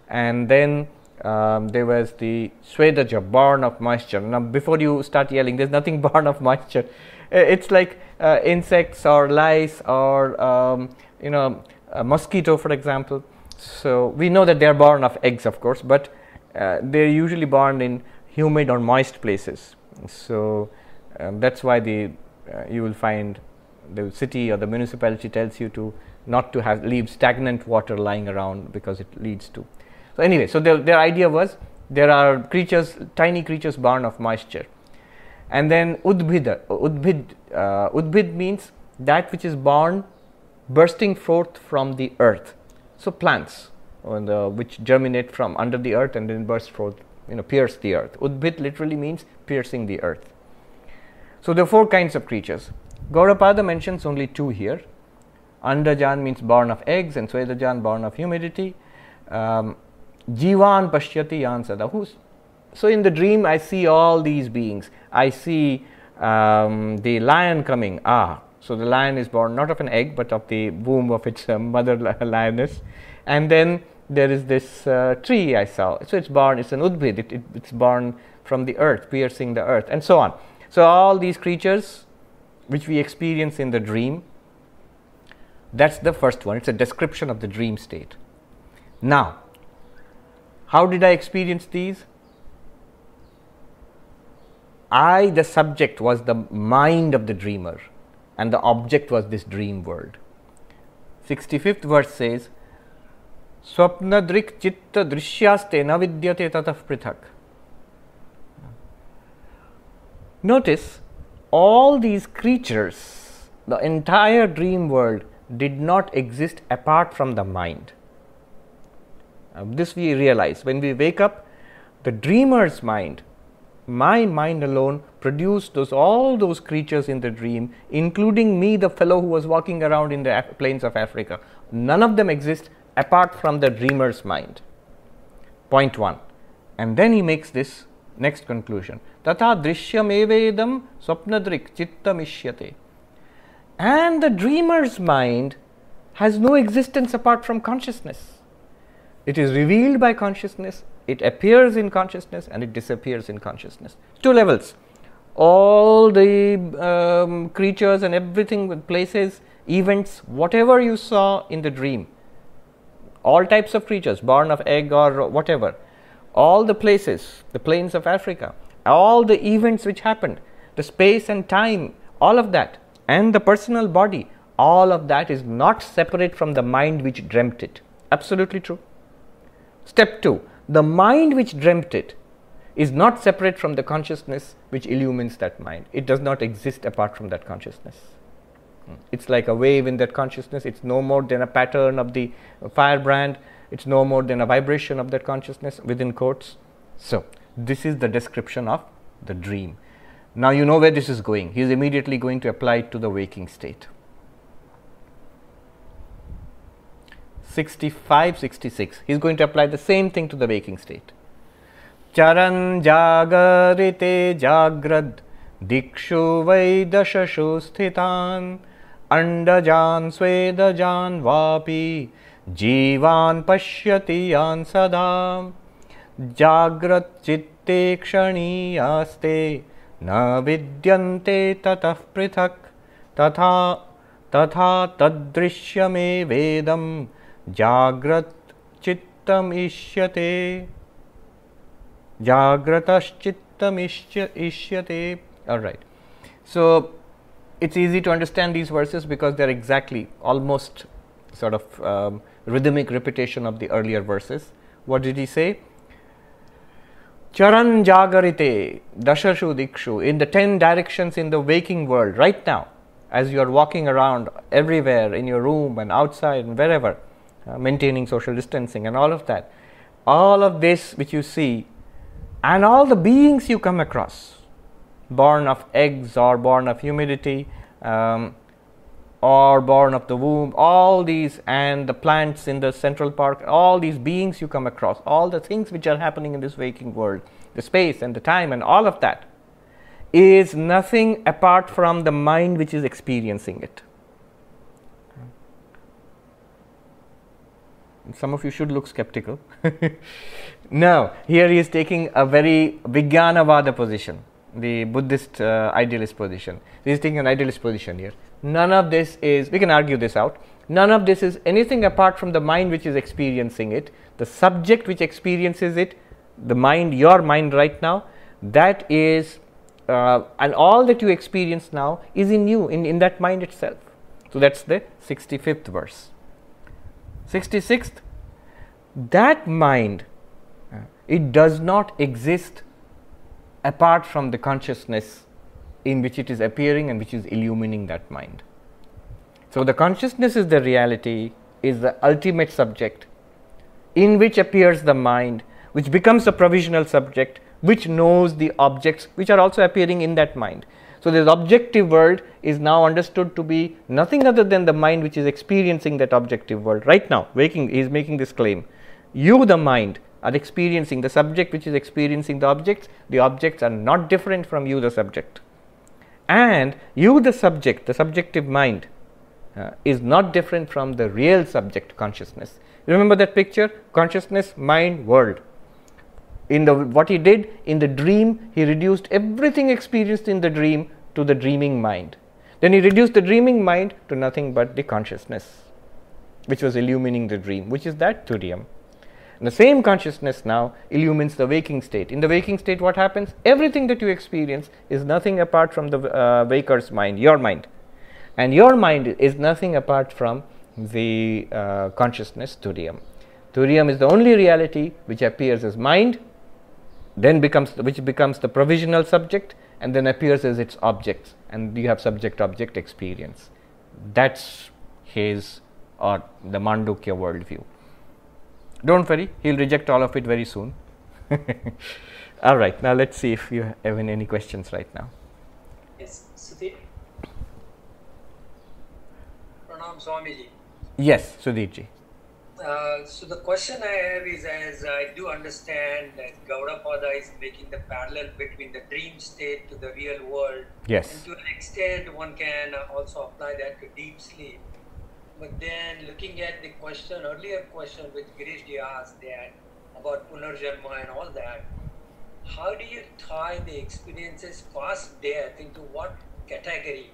and then um, there was the Swedaja, born of moisture. Now, before you start yelling, there's nothing [LAUGHS] born of moisture. It's like uh, insects or lice or um, you know a mosquito, for example. So we know that they are born of eggs, of course, but uh, they're usually born in humid or moist places. So um, that's why the uh, you will find the city or the municipality tells you to not to have leave stagnant water lying around because it leads to. So anyway so their, their idea was there are creatures tiny creatures born of moisture. And then udbhida udbhid uh, udbhid means that which is born bursting forth from the earth so plants uh, which germinate from under the earth and then burst forth you know pierce the earth udbhid literally means piercing the earth so there are four kinds of creatures Gaudapada mentions only two here Andajan means born of eggs and Swedajan born of humidity. Um, Jivan Pashyati Yansada. Who's so in the dream I see all these beings. I see um, the lion coming. Ah, so the lion is born not of an egg but of the womb of its uh, mother [LAUGHS] lioness. And then there is this uh, tree I saw. So it's born, it's an udbhid, it, it, it's born from the earth, piercing the earth, and so on. So all these creatures which we experience in the dream that's the first one. It's a description of the dream state. Now, how did I experience these? I, the subject, was the mind of the dreamer, and the object was this dream world. 65th verse says, Swapnadrik chitta drisyaste na vidyate tatah prithak. Notice all these creatures, the entire dream world did not exist apart from the mind. Uh, this we realize when we wake up, the dreamer's mind, my mind alone, produced those all those creatures in the dream, including me, the fellow who was walking around in the Af- plains of Africa. None of them exist apart from the dreamer's mind. Point one. And then he makes this next conclusion. Tata drishyam swapnadrik chittamishyate. And the dreamer's mind has no existence apart from consciousness. It is revealed by consciousness, it appears in consciousness, and it disappears in consciousness. Two levels. All the um, creatures and everything, with places, events, whatever you saw in the dream, all types of creatures, born of egg or whatever, all the places, the plains of Africa, all the events which happened, the space and time, all of that, and the personal body, all of that is not separate from the mind which dreamt it. Absolutely true. Step 2 The mind which dreamt it is not separate from the consciousness which illumines that mind. It does not exist apart from that consciousness. Hmm. It's like a wave in that consciousness. It's no more than a pattern of the firebrand. It's no more than a vibration of that consciousness within quotes. So, this is the description of the dream. Now, you know where this is going. He is immediately going to apply it to the waking state. 65, 66. He is going to apply the same thing to the waking state. Charan jagarite jagrad dikshu vaidashashu sthitan andajan swedajan vapi जीवान् पश्यति यान् सदा जाग्रच्चित्ते क्षणीयास्ते न विद्यन्ते ततः पृथक् तथा तथा तदृश्यमे वेदं जाग्रत् चित्तमिष्यते जाग्रतश्चित्तमिष्यते all right so it's easy to understand these verses because they're exactly almost sort of um, rhythmic repetition of the earlier verses. What did he say? Charan jagarite dashashu dikshu in the ten directions in the waking world right now, as you are walking around everywhere in your room and outside and wherever, uh, maintaining social distancing and all of that, all of this which you see, and all the beings you come across, born of eggs or born of humidity. Um, or born of the womb, all these and the plants in the central park, all these beings you come across, all the things which are happening in this waking world, the space and the time and all of that is nothing apart from the mind which is experiencing it. Some of you should look skeptical. [LAUGHS] now, here he is taking a very Vijnanavada position, the Buddhist uh, idealist position. He is taking an idealist position here none of this is, we can argue this out, none of this is anything apart from the mind which is experiencing it, the subject which experiences it, the mind, your mind right now, that is, uh, and all that you experience now is in you, in, in that mind itself. So that's the 65th verse. 66th, that mind, uh, it does not exist apart from the consciousness in which it is appearing and which is illumining that mind. So, the consciousness is the reality, is the ultimate subject in which appears the mind, which becomes a provisional subject, which knows the objects which are also appearing in that mind. So, this objective world is now understood to be nothing other than the mind which is experiencing that objective world. Right now, waking, he is making this claim. You, the mind, are experiencing the subject which is experiencing the objects, the objects are not different from you, the subject. And you the subject the subjective mind uh, is not different from the real subject consciousness. Remember that picture? Consciousness mind world. In the what he did? In the dream he reduced everything experienced in the dream to the dreaming mind then he reduced the dreaming mind to nothing but the consciousness which was illumining the dream which is that turiya and the same consciousness now illumines the waking state. In the waking state, what happens? Everything that you experience is nothing apart from the uh, waker's mind, your mind. And your mind is nothing apart from the uh, consciousness, Turiyam. Turiyam is the only reality which appears as mind, then becomes which becomes the provisional subject, and then appears as its objects, and you have subject-object experience. That's his or the Mandukya worldview. Don't worry, he'll reject all of it very soon. [LAUGHS] all right, now let's see if you have any questions right now. Yes, Sudhir. Pranam Swamiji. Yes, Sudhirji. Uh, so the question I have is, as I do understand that Gaudapada is making the parallel between the dream state to the real world. Yes. And to an extent, one can also apply that to deep sleep. But then looking at the question, earlier question which Girishji asked that about Punarjanma and all that, how do you tie the experiences past death into what category?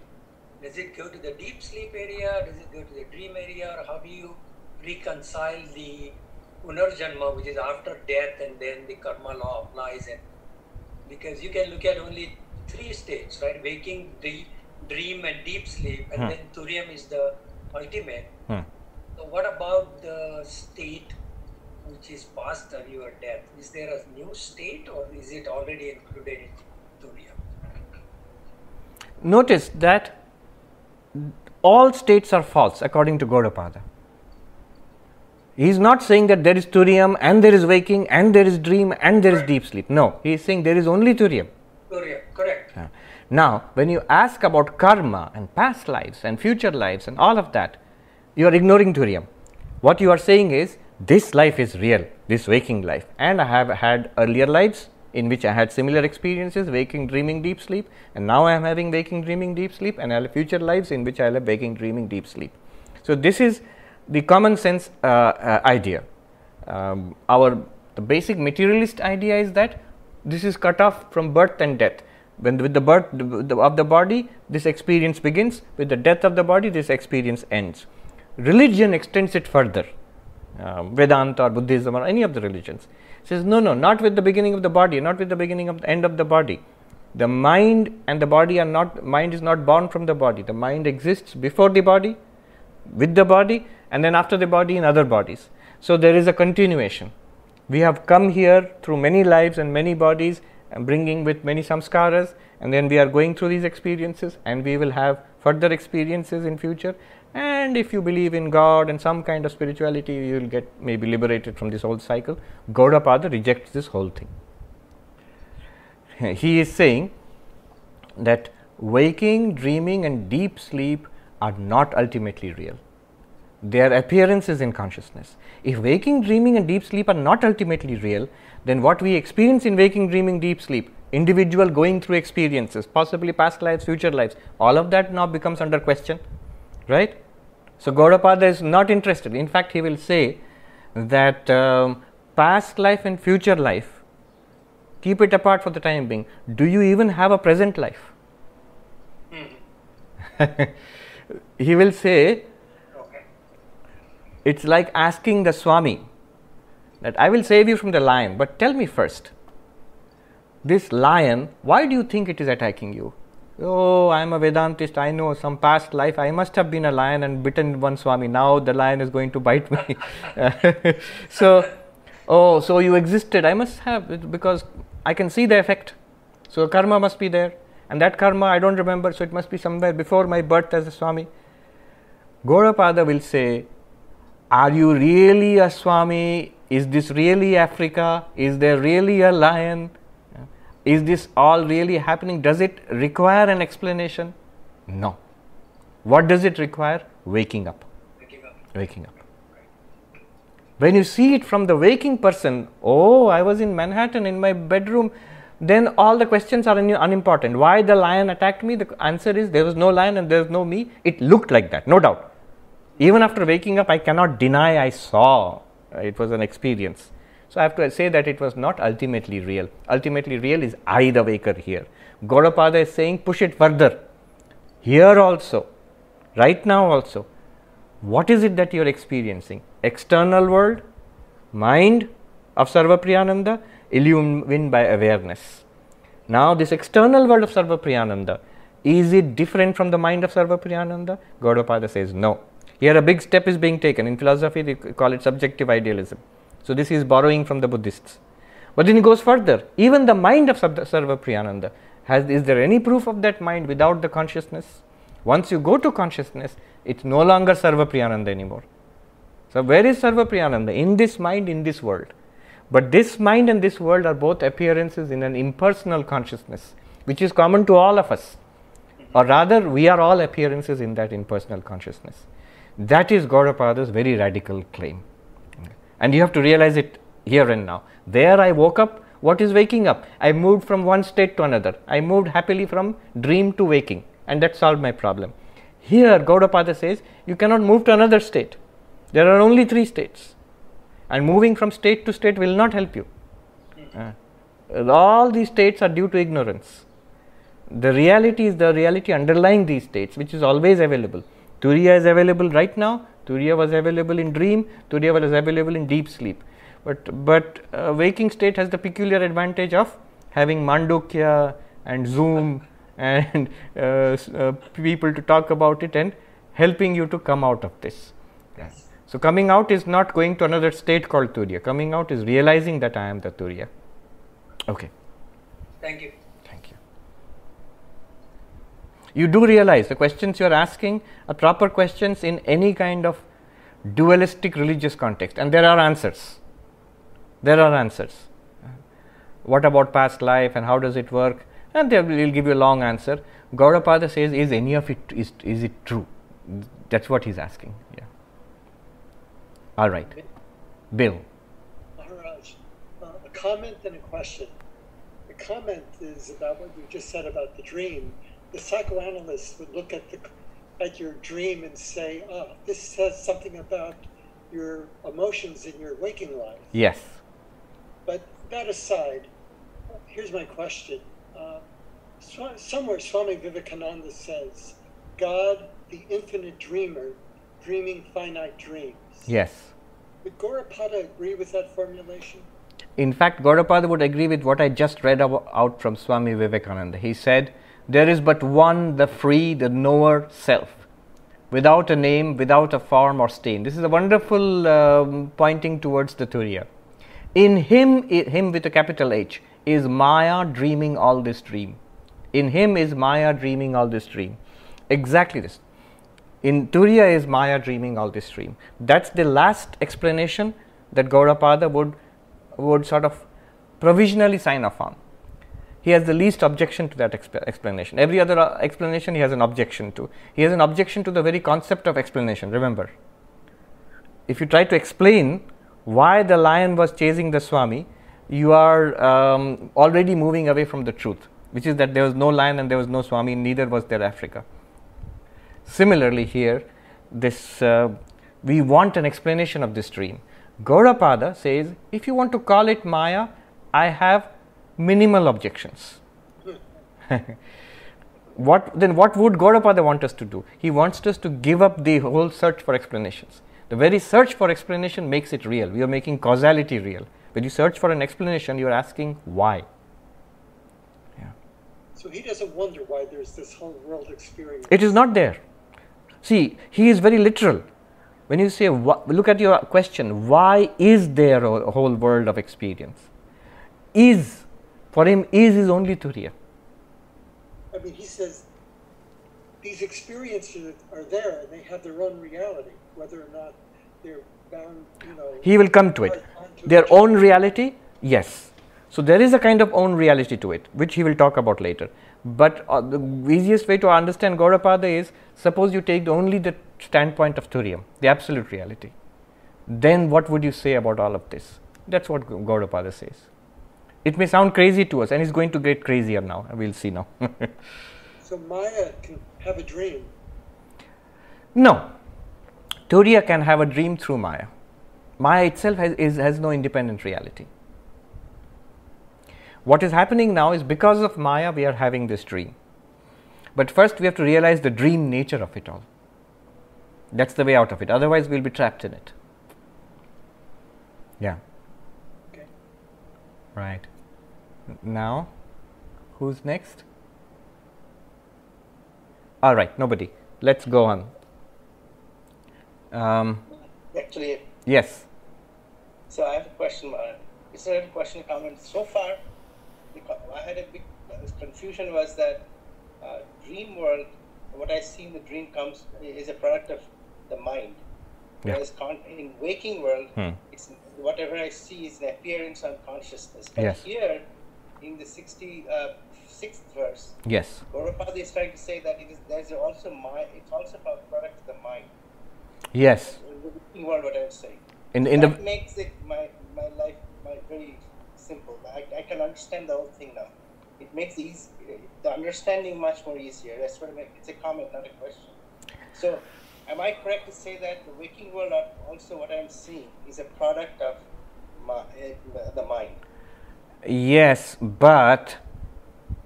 Does it go to the deep sleep area? Does it go to the dream area? Or how do you reconcile the Punarjanma, which is after death, and then the karma law applies? And because you can look at only three states, right? Waking, dream, dream and deep sleep, and Hmm. then Turium is the ultimate. Hmm. So what about the state which is past your death? Is there a new state or is it already included in Turium? Notice that all states are false according to Gaudapada. He is not saying that there is Turium and there is waking and there is dream and there is deep sleep. No, he is saying there is only Turium. Turium, correct. Yeah. Now, when you ask about karma and past lives and future lives and all of that, you are ignoring Turium. What you are saying is, this life is real, this waking life, and I have had earlier lives in which I had similar experiences waking, dreaming, deep sleep, and now I am having waking, dreaming, deep sleep, and I have future lives in which I will have waking, dreaming, deep sleep. So, this is the common sense uh, uh, idea. Um, our the basic materialist idea is that this is cut off from birth and death. When with the birth of the body, this experience begins. With the death of the body, this experience ends. Religion extends it further. Um, Vedanta or Buddhism or any of the religions says no, no, not with the beginning of the body, not with the beginning of the end of the body. The mind and the body are not. Mind is not born from the body. The mind exists before the body, with the body and then after the body in other bodies. So there is a continuation. We have come here through many lives and many bodies and bringing with many samskaras and then we are going through these experiences and we will have further experiences in future and if you believe in god and some kind of spirituality you will get maybe liberated from this whole cycle gaudapada rejects this whole thing he is saying that waking, dreaming, and deep sleep are not ultimately real. Their are appearances in consciousness. If waking, dreaming, and deep sleep are not ultimately real, then what we experience in waking, dreaming, deep sleep, individual going through experiences, possibly past lives, future lives, all of that now becomes under question, right? So Gaudapada is not interested. In fact, he will say that um, past life and future life keep it apart for the time being. Do you even have a present life? [LAUGHS] he will say, Okay. it's like asking the Swami that I will save you from the lion, but tell me first, this lion, why do you think it is attacking you? Oh, I am a Vedantist, I know some past life, I must have been a lion and bitten one Swami, now the lion is going to bite me. [LAUGHS] so, oh, so you existed, I must have, it because I can see the effect. So, karma must be there, and that karma I don't remember, so it must be somewhere before my birth as a Swami. Gaudapada will say, Are you really a Swami? Is this really Africa? Is there really a lion? Is this all really happening? Does it require an explanation? No. What does it require? Waking up. Waking up. Waking up. When you see it from the waking person, oh, I was in Manhattan in my bedroom, then all the questions are unimportant. Why the lion attacked me? The answer is there was no lion and there was no me. It looked like that, no doubt. Even after waking up, I cannot deny I saw. It was an experience. So I have to say that it was not ultimately real. Ultimately real is I, the waker, here. Gaudapada is saying push it further. Here also, right now also, what is it that you are experiencing? External world, mind of Sarvapriyananda, illumined by awareness. Now, this external world of Sarvapriyananda, is it different from the mind of Sarvapriyananda? Gaudapada says no. Here, a big step is being taken. In philosophy, they call it subjective idealism. So, this is borrowing from the Buddhists. But then he goes further. Even the mind of Sarva- Sarvapriyananda, has, is there any proof of that mind without the consciousness? Once you go to consciousness, it's no longer Sarvapriyananda anymore. So, where is Sarvapriyananda? In this mind, in this world. But this mind and this world are both appearances in an impersonal consciousness, which is common to all of us. Or rather, we are all appearances in that impersonal consciousness. That is Gaudapada's very radical claim. And you have to realize it here and now. There I woke up. What is waking up? I moved from one state to another. I moved happily from dream to waking, and that solved my problem. Here, Gaudapada says you cannot move to another state. There are only three states, and moving from state to state will not help you. Uh, all these states are due to ignorance. The reality is the reality underlying these states, which is always available. Turiya is available right now. Turiya was available in dream. Turiya was available in deep sleep. But but uh, waking state has the peculiar advantage of having mandukya, and Zoom [LAUGHS] and uh, uh, people to talk about it and helping you to come out of this. Yes. So, coming out is not going to another state called Turiya. Coming out is realizing that I am the Turiya. Okay, thank you. You do realize the questions you are asking are proper questions in any kind of dualistic religious context, and there are answers. There are answers. What about past life and how does it work? And they will give you a long answer. Gaudapada says, Is any of it is, is it true? That's what he's asking. Yeah. All right. Bill. Maharaj, uh, a comment and a question. The comment is about what you just said about the dream. The psychoanalyst would look at the at your dream and say, "Ah, this says something about your emotions in your waking life." Yes. But that aside, here's my question. Uh, somewhere Swami Vivekananda says, God, the infinite dreamer, dreaming finite dreams. Yes. Would Gaudapada agree with that formulation? In fact, Gaudapada would agree with what I just read out from Swami Vivekananda. He said, There is but one, the free, the knower self, without a name, without a form or stain. This is a wonderful um, pointing towards the Turiya. In him, him with a capital H, is Maya dreaming all this dream. In him is Maya dreaming all this dream. Exactly this. In Turiya is Maya dreaming all this dream. That's the last explanation that Gaudapada would, would sort of provisionally sign off on. He has the least objection to that exp- explanation. Every other uh, explanation he has an objection to. He has an objection to the very concept of explanation, remember. If you try to explain why the lion was chasing the Swami, you are um, already moving away from the truth, which is that there was no lion and there was no Swami, neither was there Africa. Similarly, here, this uh, we want an explanation of this dream. Gaudapada says, if you want to call it Maya, I have minimal objections. [LAUGHS] what then? What would Gaudapada want us to do? He wants us to give up the whole search for explanations. The very search for explanation makes it real. We are making causality real. When you search for an explanation, you are asking why. So he doesn't wonder why there's this whole world experience. It is not there. See, he is very literal. When you say, look at your question, why is there a whole world of experience? Is, for him, is is only Turiya. I mean, he says these experiences are there and they have their own reality, whether or not they're bound, you know. He will come to it. Their own reality, yes. So there is a kind of own reality to it, which he will talk about later. But uh, the easiest way to understand Gaudapada is suppose you take only the standpoint of Turiyam, the absolute reality. Then what would you say about all of this? That's what Gau- Gaudapada says. It may sound crazy to us, and it's going to get crazier now. We'll see now. [LAUGHS] So Maya can have a dream. no, Turiya can have a dream through Maya. Maya itself has, is, has no independent reality. What is happening now is because of Maya, we are having this dream. But first, we have to realize the dream nature of it all. That's the way out of it. Otherwise, we'll be trapped in it. Yeah. Okay. Right. Now, who's next? All right, nobody. Let's go on. Um, Actually, yes. so I have a question. Uh, is there a question comment? So far, I had a big uh, confusion was that uh, dream world, what I see in the dream comes is a product of the mind. Yeah. Whereas con- in waking world, Hmm. it's whatever I see is an appearance on consciousness. But Yes. here, in the 66th verse, Yes. Gaudapada is trying to say that it is there's also mind. It's also a product of the mind. Yes. In the waking world, what I was saying. In in that the makes it my my life my very simple. I, I can understand the whole thing now. It makes the, easy, the understanding much more easier. That's what I make. It's a comment, not a question. So, am I correct to say that the waking world, are also what I'm seeing, is a product of my, uh, the mind? Yes, but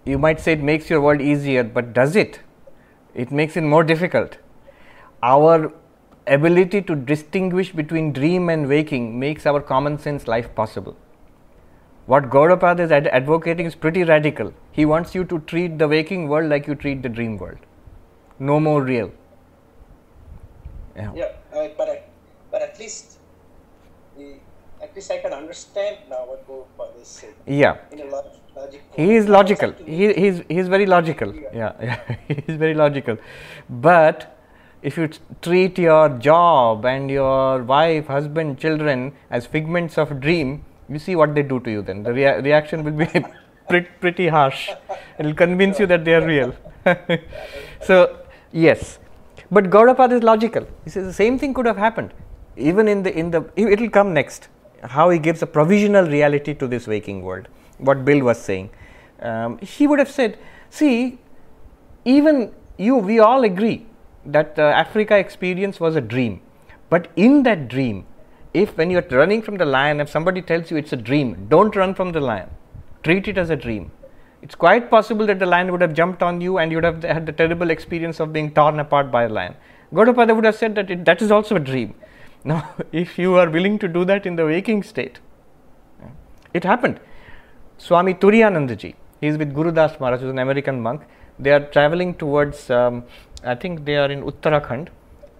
you might say it makes your world easier, but does it? It makes it more difficult. Our ability to distinguish between dream and waking makes our common sense life possible. What Gaudapada is ad- advocating is pretty radical. He wants you to treat the waking world like you treat the dream world. No more real. Yeah. Yeah, I, but but at least at least I can understand now what Gaudapada is saying Yeah. in a log. He is logical. It's up to He, he's, he's very logical. Yeah, yeah. [LAUGHS] he's very logical. But if you treat your job and your wife, husband, children as figments of dream, you see what they do to you then. The rea- reaction will be [LAUGHS] pretty, pretty harsh. It will convince you that they are real. [LAUGHS] so, yes. But Gaudapada is logical. He says the same thing could have happened. Even in the, in the, it will come next. How he gives a provisional reality to this waking world. What Bill was saying. Um, he would have said, see, even you, we all agree that the Africa experience was a dream. But in that dream, if when you're running from the lion, if somebody tells you it's a dream, don't run from the lion. Treat it as a dream. It's quite possible that the lion would have jumped on you and you would have had the terrible experience of being torn apart by a lion. Gaudapada would have said that it, that is also a dream. [LAUGHS] Now, if you are willing to do that in the waking state, it happened. Swami Turiyanandaji, he is with Guru Das Maharaj, who is an American monk. They are traveling towards, um, I think they are in Uttarakhand,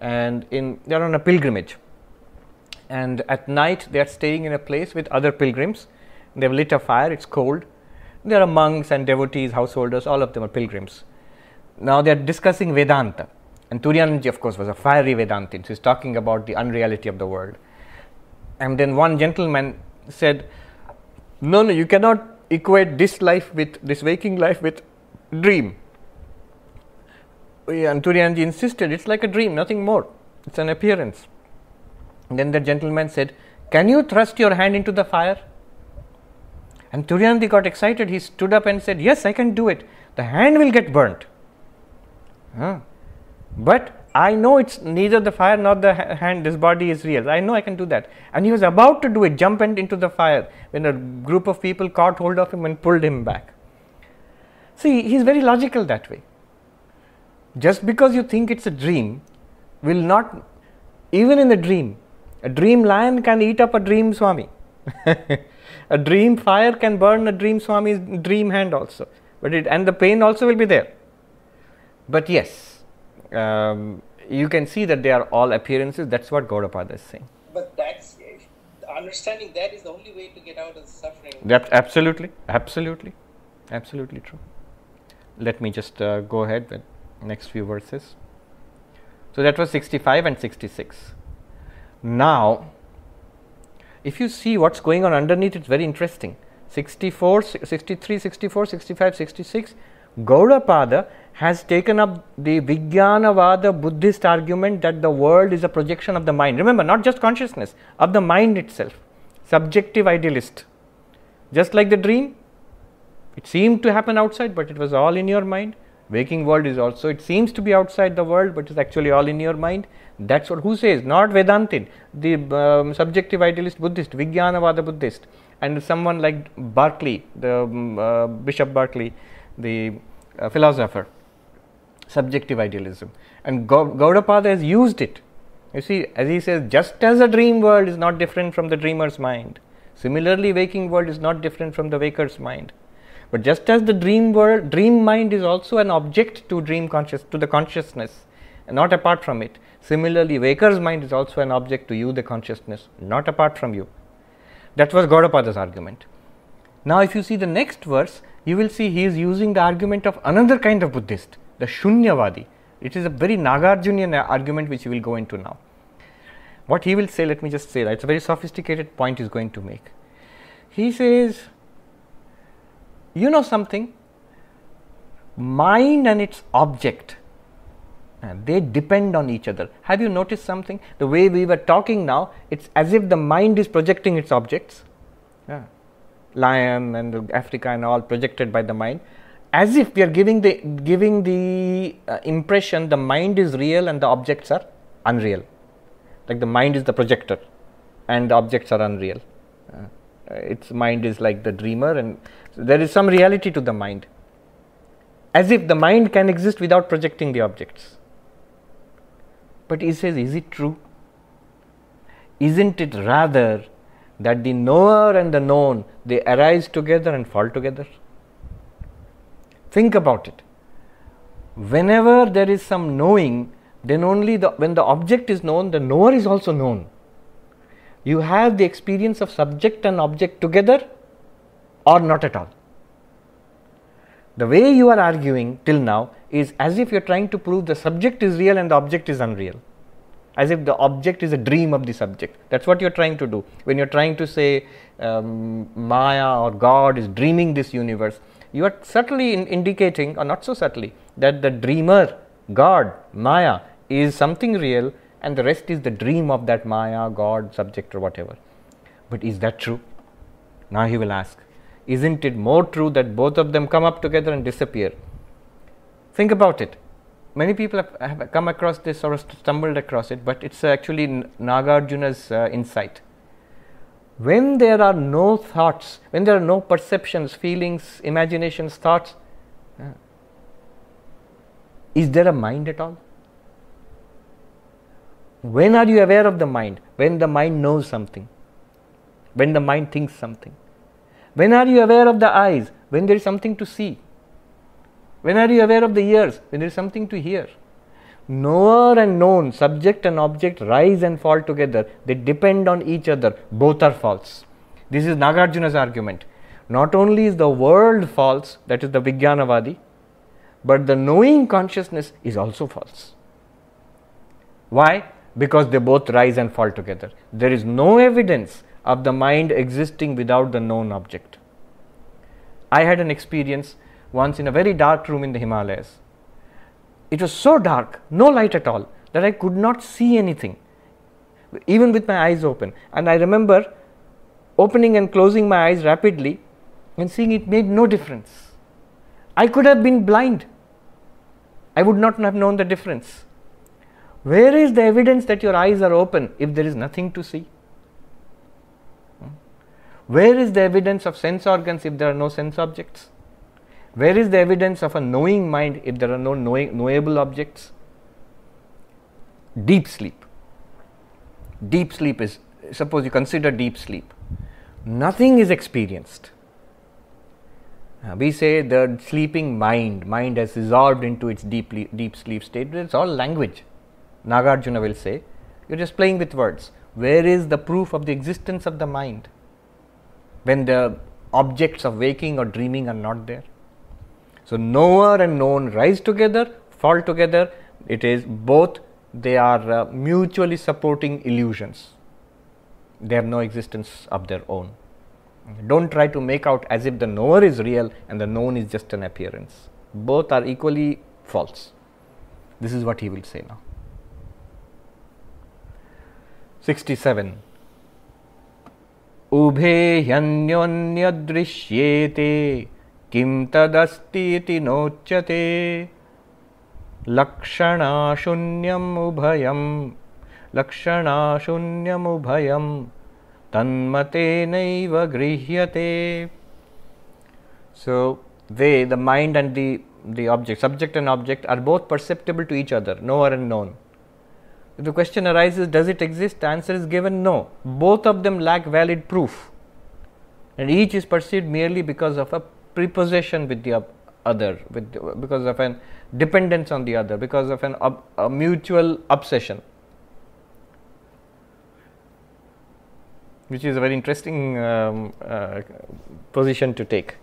and in they are on a pilgrimage. And at night they are staying in a place with other pilgrims. They have lit a fire. It's cold. There are monks and devotees, householders. All of them are pilgrims. Now they are discussing Vedanta. And Turiyanandaji, of course, was a fiery Vedantin. So he's talking about the unreality of the world. And then one gentleman said, No, no, you cannot equate this life with this waking life with dream. And Turiyanandaji insisted, It's like a dream, nothing more. It's an appearance. And then the gentleman said, Can you thrust your hand into the fire? And Turiyanandaji got excited. He stood up and said, Yes, I can do it. The hand will get burnt. Huh. But I know it's neither the fire nor the hand, this body is real. I know I can do that. And he was about to do it, jump in- into the fire, when a group of people caught hold of him and pulled him back. See, he's very logical that way. Just because you think it's a dream, will not, even in a dream, a dream lion can eat up a dream Swami. [LAUGHS] a dream fire can burn a dream Swami's dream hand also. But it, and the pain also will be there. But yes, um, you can see that they are all appearances. That's what Gaudapada is saying. But that's understanding that is the only way to get out of the suffering. That absolutely, absolutely, absolutely true. Let me just uh, go ahead with next few verses. So that was 65 and 66. Now, if you see what's going on underneath, it's very interesting. 64, 63, 64, 65, 66. Gaudapada has taken up the Vijnanavada Buddhist argument that the world is a projection of the mind. Remember, not just consciousness, of the mind itself. Subjective idealist. Just like the dream, it seemed to happen outside, but it was all in your mind. Waking world is also, it seems to be outside the world, but it's actually all in your mind. That's what who says, not Vedantin, the um, subjective idealist Buddhist, Vijnanavada Buddhist, and someone like Berkeley, the um, uh, Bishop Berkeley, the uh, philosopher, subjective idealism. And Gau- Gaudapada has used it. You see, as he says, just as a dream world is not different from the dreamer's mind, similarly, waking world is not different from the waker's mind. But just as the dream world, dream mind is also an object to dream conscious, to the consciousness, and not apart from it. Similarly, waker's mind is also an object to you, the consciousness, not apart from you. That was Gaudapada's argument. Now, if you see the next verse, you will see he is using the argument of another kind of Buddhist, the Shunyavadi. It is a very Nagarjunian argument which he will go into now. What he will say, let me just say that it's a very sophisticated point he's going to make. He says, you know something, mind and its object and they depend on each other. Have you noticed something? The way we were talking now, it's as if the mind is projecting its objects. Yeah. Lion and Africa and all projected by the mind, as if we are giving the giving the uh, impression the mind is real and the objects are unreal. Like the mind is the projector, and the objects are unreal. Uh, its mind is like the dreamer, and there is some reality to the mind. As if the mind can exist without projecting the objects. But he says, is it true? Isn't it rather that the knower and the known they arise together and fall together? Think about it. Whenever there is some knowing, then only the when the object is known, the knower is also known. You have the experience of subject and object together or not at all. The way you are arguing till now is as if you are trying to prove the subject is real and the object is unreal as if the object is a dream of the subject. That's what you're trying to do. When you're trying to say um, Maya or God is dreaming this universe, you are subtly in indicating, or not so subtly, that the dreamer, God, Maya, is something real and the rest is the dream of that Maya, God, subject, or whatever. But is that true? Now he will ask, isn't it more true that both of them come up together and disappear? Think about it many people have, have, come across this or stumbled across it, but it's actually Nagarjuna's uh, insight. When there are no thoughts, when there are no perceptions, feelings, imaginations, thoughts, uh, is there a mind at all? When are you aware of the mind? When the mind knows something, when the mind thinks something. When are you aware of the eyes? When there is something to see. When are you aware of the ears? When there is something to hear. Knower and known, subject and object rise and fall together. They depend on each other. Both are false. This is Nagarjuna's argument. Not only is the world false, that is the Vijnanavadi, but the knowing consciousness is also false. Why? Because they both rise and fall together. There is no evidence of the mind existing without the known object. I had an experience once in a very dark room in the Himalayas. It was so dark, no light at all, that I could not see anything, even with my eyes open. And I remember opening and closing my eyes rapidly and seeing it made no difference. I could have been blind. I would not have known the difference. Where is the evidence that your eyes are open if there is nothing to see? Hmm? Where is the evidence of sense organs if there are no sense objects? Where is the evidence of a knowing mind if there are no knowable objects? Deep sleep. Deep sleep is, suppose you consider deep sleep, nothing is experienced. We say the sleeping mind, mind has dissolved into its deep, deep sleep state, it's all language. Nagarjuna will say, you're just playing with words. Where is the proof of the existence of the mind when the objects of waking or dreaming are not there? So, knower and known rise together, fall together. It is both, they are uh, mutually supporting illusions. They have no existence of their own. Don't try to make out as if the knower is real and the known is just an appearance. Both are equally false. This is what he will say now. 67 उभे ह्यन्योन्यदृश्येते किं तदस्तीति नोच्यते लक्षणाशून्यम् उभयं लक्षणाशून्यमुभयं तन्मतेनैव गृह्यते So, they, the mind and the, the object, subject and object, are both perceptible to each other, knower and known. If the question arises, does it exist? The answer is given no. Both of them lack valid proof, and each is perceived merely because of a prepossession with the other with the, because of an dependence on the other because of an a mutual obsession. Which is a very interesting um, uh, position to take.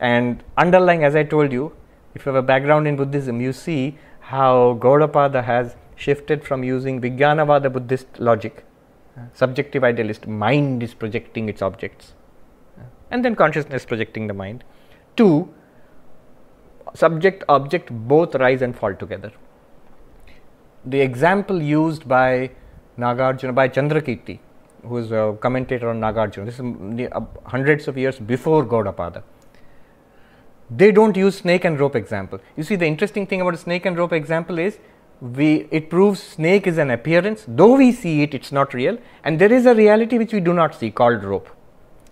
And underlying as i told you if you have a background in buddhism you see how gaudapada has shifted from using vijnanavada buddhist logic subjective idealist mind is projecting its objects and then consciousness projecting the mind Two, subject object both rise and fall together. The example used by Nagarjuna, by Chandrakirti, who is a commentator on Nagarjuna, this is uh, hundreds of years before Gaudapada. They don't use snake and rope example. You see, the interesting thing about snake and rope example is we it proves snake is an appearance, though we see it, it's not real, and there is a reality which we do not see called rope.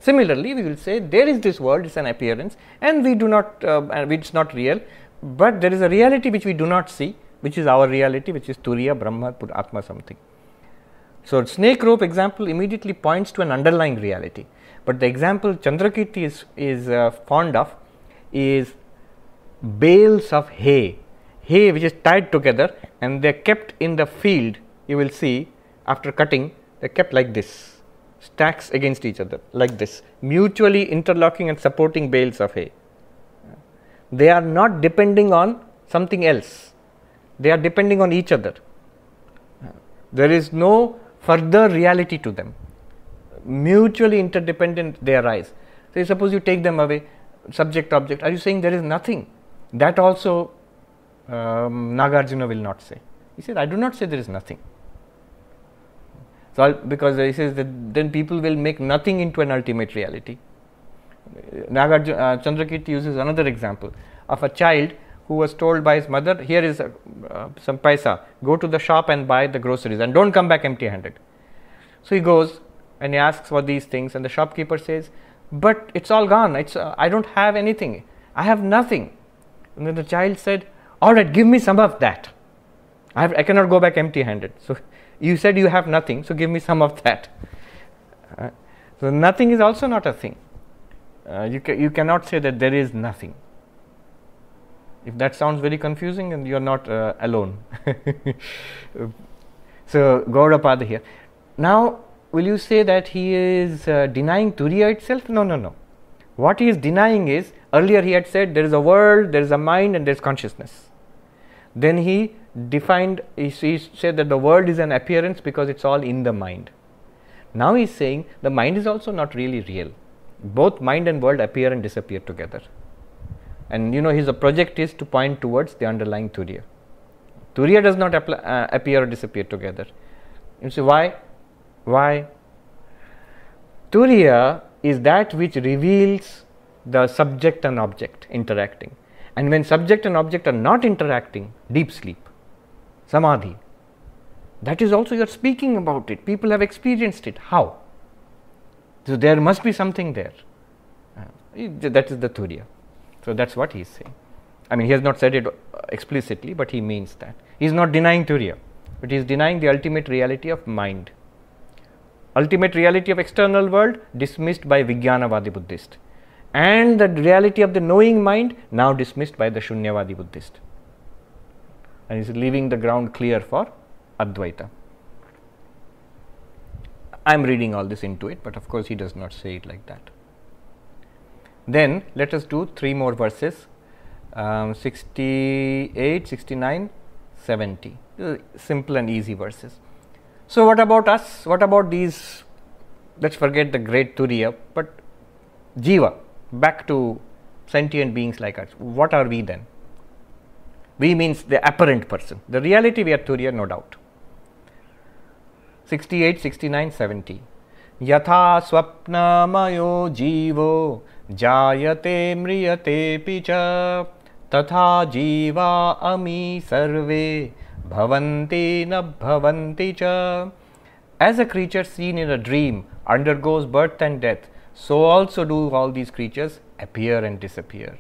Similarly, we will say there is this world, it's an appearance, and we do not, uh, it is not real, but there is a reality which we do not see, which is our reality, which is Turiya, Brahma, Atma, something. So, snake rope example immediately points to an underlying reality, but the example Chandrakirti is, is uh, fond of is bales of hay, hay which is tied together and they are kept in the field. You will see after cutting, they are kept like this, stacks against each other, like this, mutually interlocking and supporting bales of hay. They are not depending on something else, they are depending on each other. There is no further reality to them, mutually interdependent they arise. So, suppose you take them away, subject object, are you saying there is nothing? That also um, Nagarjuna will not say. He said, I do not say there is nothing. So, because he says that then people will make nothing into an ultimate reality. Nagarjuna, uh, Chandrakirti uses another example of a child who was told by his mother, Here is a, uh, some paisa, go to the shop and buy the groceries and don't come back empty handed. So he goes and he asks for these things, and the shopkeeper says, But it's all gone, it's, uh, I don't have anything, I have nothing. And then the child said, All right, give me some of that. I, have, I cannot go back empty handed. So you said you have nothing, so give me some of that. Uh, so nothing is also not a thing. Uh, you, ca- you cannot say that there is nothing. If that sounds very confusing, then you are not uh, alone. [LAUGHS] so Gaudapada here. Now, will you say that he is uh, denying Turiya itself? No, no, no. What he is denying is earlier he had said there is a world, there is a mind, and there is consciousness. Then he defined, he, he said that the world is an appearance because it's all in the mind. Now he's saying the mind is also not really real. Both mind and world appear and disappear together. And you know his project is to point towards the underlying Turiya. Turiya does not uh, appear or disappear together. You see why? Why? Turiya is that which reveals the subject and object interacting. And when subject and object are not interacting, deep sleep, samadhi, that is also you are speaking about it. People have experienced it. How? So there must be something there. Uh, that is the Turiya. So that's what he is saying. I mean, he has not said it explicitly, but he means that. He is not denying Turiya, but he is denying the ultimate reality of mind. Ultimate reality of external world dismissed by Vijnanavadi Buddhist and the reality of the knowing mind now dismissed by the Shunyavadi Buddhist. And is leaving the ground clear for Advaita. I am reading all this into it, but of course he does not say it like that. Then let us do three more verses um, 68, 69, 70. Uh, simple and easy verses. So, what about us? What about these? Let's forget the great Turiya, but Jiva, back to sentient beings like us. What are we then? We means the apparent person. The reality we are Turiya, no doubt. 68, 69, 70. यथा स्वप्नमयो जीवो जायते म्रियतेऽपि च तथा जीवा अमी सर्वे bhavanti न bhavanti cha. As a creature seen in a dream undergoes birth and death, so also do all these creatures appear and disappear.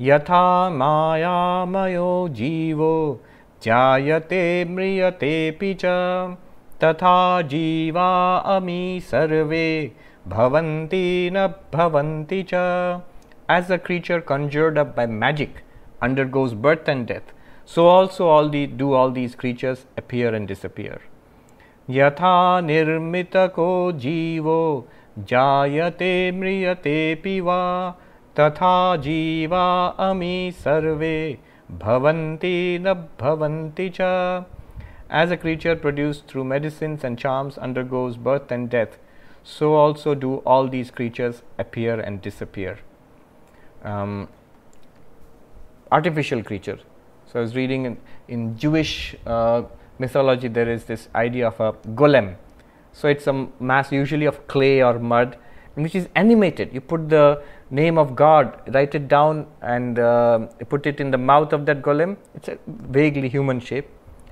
Yatha maya mayo jivo jayate mriyate cha तथा जीवा अमी सर्वे bhavanti na bhavanti cha. As a creature conjured up by magic undergoes birth and death, so also all the do all these creatures appear and disappear. Yatha nirmitako jivo jayate mriyate piva तथा जीवा अमी सर्वे bhavanti न bhavanti cha. As a creature produced through medicines and charms undergoes birth and death, so also do all these creatures appear and disappear. Um, artificial creature. So, I was reading in, in Jewish uh, mythology, there is this idea of a golem. So, it's a mass usually of clay or mud, which is animated. You put the name of God, write it down, and uh, put it in the mouth of that golem. It's a vaguely human shape.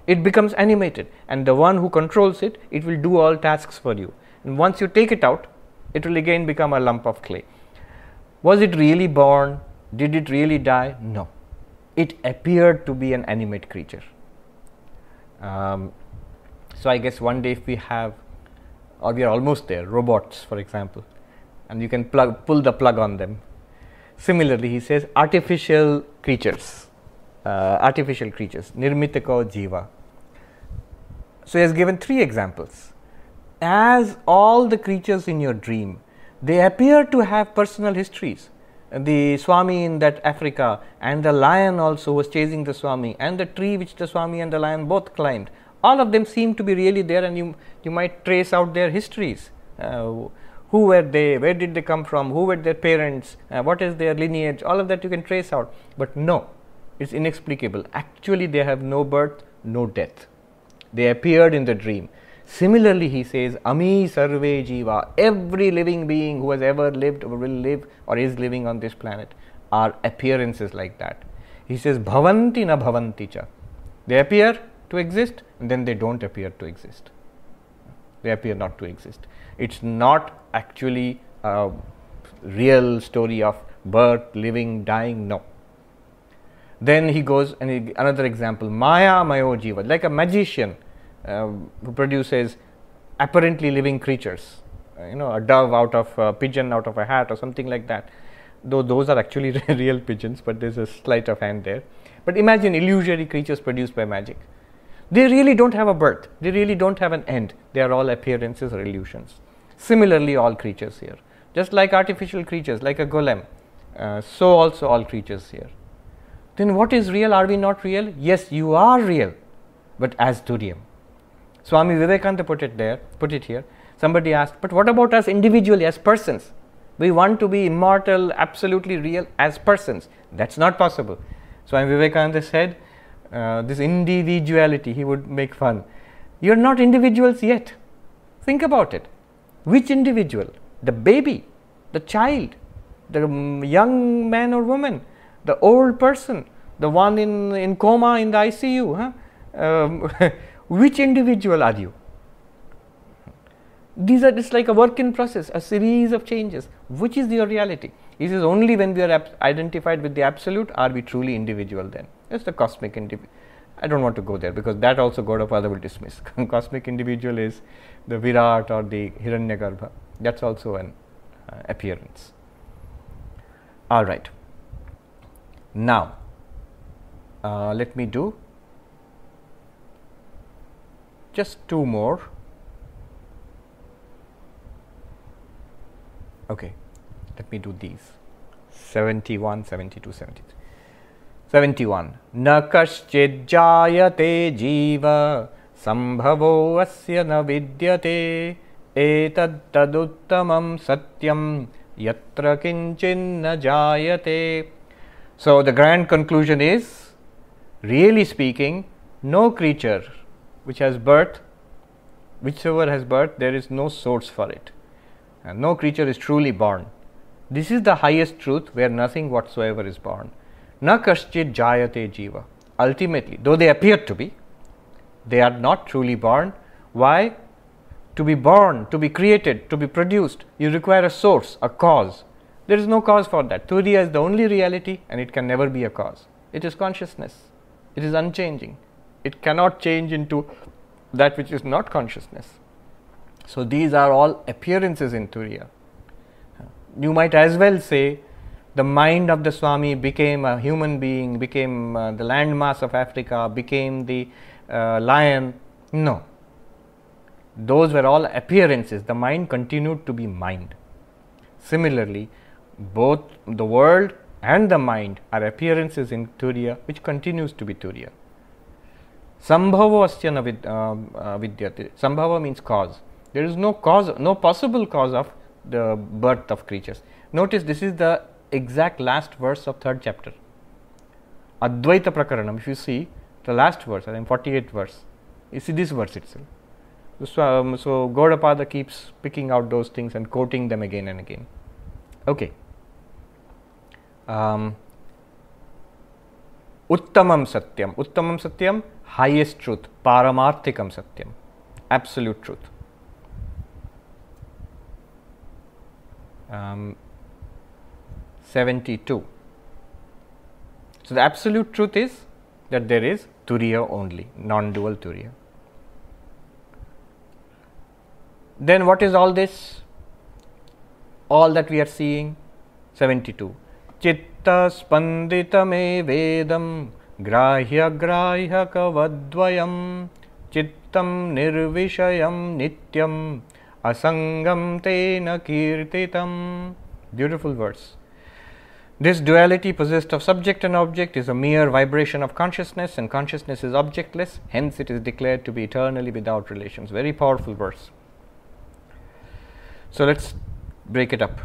It becomes animated and the one who controls it it will do all tasks for you. And once you take it out it will again become a lump of clay. Was it really born? Did it really die? No. It appeared to be an animate creature. Um, So, I guess one day if we have or we are almost there robots for example and you can plug pull the plug on them. Similarly, he says artificial creatures, uh, artificial creatures, nirmitiko jiva. So, he has given three examples. As all the creatures in your dream, they appear to have personal histories. The Swami in that Africa and the lion also was chasing the Swami and the tree which the Swami and the lion both climbed. All of them seem to be really there and you, you might trace out their histories. Uh, who were they, where did they come from, who were their parents, uh, what is their lineage, all of that you can trace out. But no, it's inexplicable. Actually, they have no birth, no death. They appeared in the dream. Similarly, he says, Ami sarve jiva, every living being who has ever lived or will live or is living on this planet are appearances like that. He says, Bhavanti na bhavanti cha. They appear to exist and then they don't appear to exist. They appear not to exist. It's not actually a real story of birth, living, dying, no. Then he goes and he, another example, Maya Mayo Jiva, like a magician uh, who produces apparently living creatures, uh, you know, a dove out of a pigeon out of a hat or something like that. Though those are actually [LAUGHS] real pigeons, but there's a sleight of hand there. But imagine illusory creatures produced by magic. They really don't have a birth, they really don't have an end. They are all appearances or illusions. Similarly, all creatures here, just like artificial creatures, like a golem, uh, so also all creatures here. Then what is real? Are we not real? Yes, you are real, but as Turiyam. Swami Vivekananda put it there, put it here. Somebody asked, but what about us individually as persons? We want to be immortal, absolutely real as persons. That's not possible. Swami Vivekananda said, uh, this individuality, he would make fun. You're not individuals yet. Think about it. Which individual? The baby, the child, the young man or woman, the old person, the one in, in coma in the ICU. Huh? Um, [LAUGHS] which individual are you? These are just like a work in process, a series of changes. Which is your reality? It is only when we are identified with the absolute are we truly individual then? It's the cosmic individual. I don't want to go there because that also Gaudapada will dismiss. [LAUGHS] cosmic individual is the Virat or the Hiranyagarbha. That's also an uh, appearance. All right. Now, uh, let me do just two more. Okay, let me do these 71, 72, 73. 71 न कश्चिज्जायते जीव सम्भवो अस्य न विद्यते एतत्तदुत्तमं सत्यं यत्र किञ्चिन्न जायते So the grand conclusion is really speaking no creature which has birth whichever has birth there is no source for it and no creature is truly born this is the highest truth where nothing whatsoever is born na kaschit jayate jiva. Ultimately, though they appear to be, they are not truly born. Why? To be born, to be created, to be produced, you require a source, a cause. There is no cause for that. Turiya is the only reality and it can never be a cause. It is consciousness, it is unchanging. It cannot change into that which is not consciousness. So, these are all appearances in Turiya. You might as well say the mind of the Swami became a human being, became uh, the landmass of Africa, became the uh, lion. No. Those were all appearances. The mind continued to be mind. Similarly, both the world and the mind are appearances in Turiya, which continues to be Turiya. Sambhava asya vid, uh, uh, vidyate. Sambhava means cause. There is no cause, no possible cause of the birth of creatures. Notice this is the exact last verse of third chapter. Advaita Prakaranam, if you see the last verse, I think 48th verse, you see this verse itself. So, um, so Gaudapada keeps picking out those things and quoting them again and again. Okay. Um, Uttamam Satyam. Uttamam Satyam, highest truth. Paramarthikam Satyam, absolute truth. Um, 72. So, the absolute truth is that there is Turiya only, non dual Turiya. then what is all this? All that we are seeing? 72. Chitta spanditame vedam grahya grahya kavadvayam chittam nirvishayam nityam asangam tena kirtitam. Beautiful verse. This duality possessed of subject and object is a mere vibration of consciousness, and consciousness is objectless, hence, it is declared to be eternally without relations. Very powerful verse. So, let us break it up.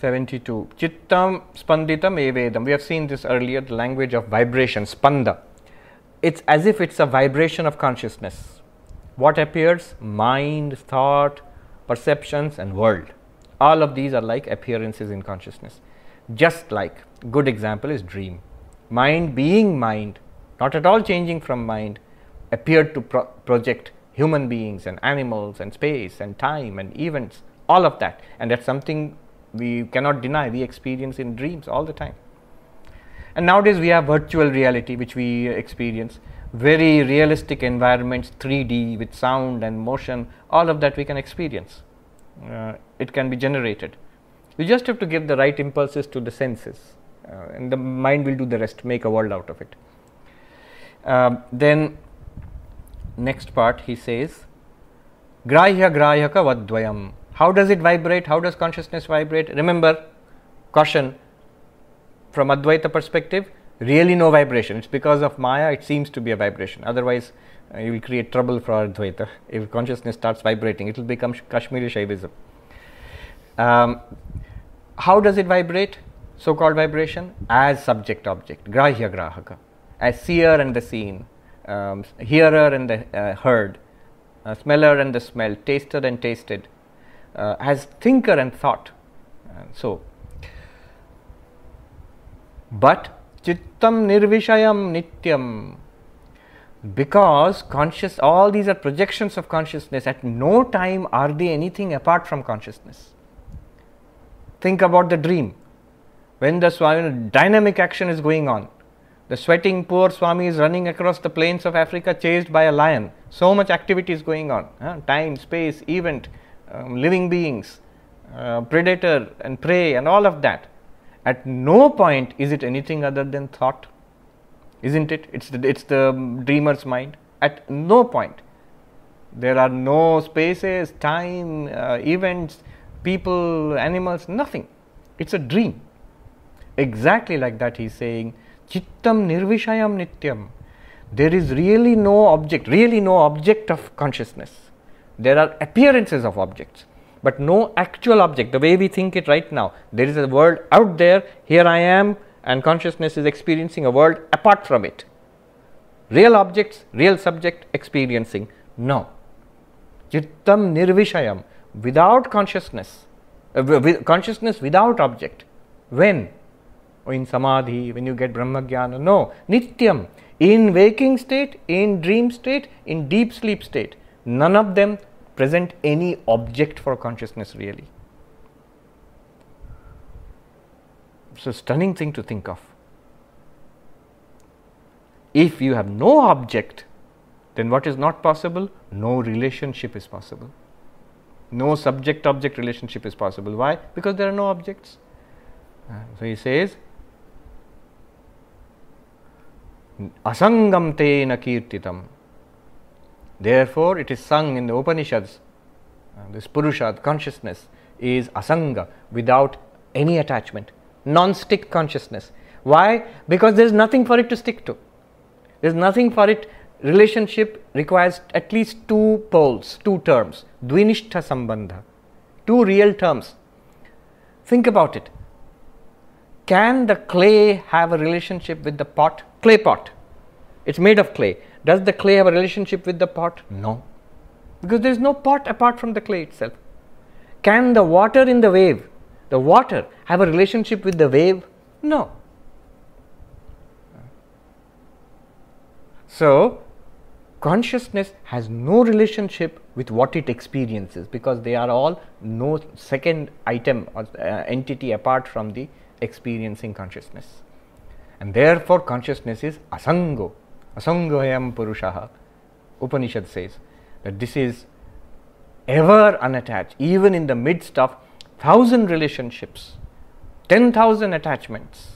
72. Chittam spanditam evedam. We have seen this earlier, the language of vibration, spanda. It's as if it's a vibration of consciousness. What appears? Mind, thought, perceptions, and world. All of these are like appearances in consciousness just like good example is dream. Mind being mind not at all changing from mind appeared to pro- project human beings and animals and space and time and events all of that. And that's something we cannot deny we experience in dreams all the time. And nowadays we have virtual reality which we experience. Very realistic environments 3d with sound and motion all of that we can experience. Uh, it can be generated you just have to give the right impulses to the senses, uh, and the mind will do the rest, make a world out of it. Um, then, next part he says, Grahya Grahyaka Vadvayam. How does it vibrate? How does consciousness vibrate? Remember, caution from Advaita perspective, really no vibration. It's because of Maya, it seems to be a vibration. Otherwise, uh, you will create trouble for Advaita. If consciousness starts vibrating, it will become Kashmiri Shaivism. Um, how does it vibrate? So called vibration? As subject object, grahya grahaka, as seer and the seen, um, hearer and the uh, heard, uh, smeller and the smell, taster and tasted, uh, as thinker and thought. so, but chittam nirvishayam nityam. Because conscious all these are projections of consciousness. At no time are they anything apart from consciousness Think about the dream. When the Swami, dynamic action is going on, the sweating poor Swami is running across the plains of Africa chased by a lion. So much activity is going on huh? time, space, event, um, living beings, uh, predator and prey, and all of that. At no point is it anything other than thought, isn't it? It's the, it's the dreamer's mind. At no point. There are no spaces, time, uh, events, people, animals, nothing. It's a dream. Exactly like that, he's saying, Chittam nirvishayam nityam. There is really no object, really no object of consciousness. There are appearances of objects, but no actual object, the way we think it right now. There is a world out there, here I am, and consciousness is experiencing a world apart from it. Real objects, real subject experiencing. No. Chittam nirvishayam without consciousness, uh, with consciousness without object. When? In samadhi, when you get brahmajnana. No, nityam. In waking state, in dream state, in deep sleep state, none of them present any object for consciousness really. It's a stunning thing to think of. If you have no object, then what is not possible? No relationship is possible no subject object relationship is possible. Why? Because there are no objects. so he says, Asangam te na kirtitam. Therefore, it is sung in the Upanishads. Uh, this Purushad consciousness, is asanga without any attachment, non stick consciousness. Why? Because there is nothing for it to stick to. There is nothing for it relationship requires at least two poles, two terms, dvinishtha sambandha, two real terms. Think about it. Can the clay have a relationship with the pot? Clay pot. It's made of clay. Does the clay have a relationship with the pot? No. Because there is no pot apart from the clay itself. Can the water in the wave, the water, have a relationship with the wave? No. So, consciousness has no relationship with what it experiences because they are all no second item or uh, entity apart from the experiencing consciousness. And therefore, consciousness is asango, asangoyam purushaha. Upanishad says that this is ever unattached, even in the midst of thousand relationships, 10,000 attachments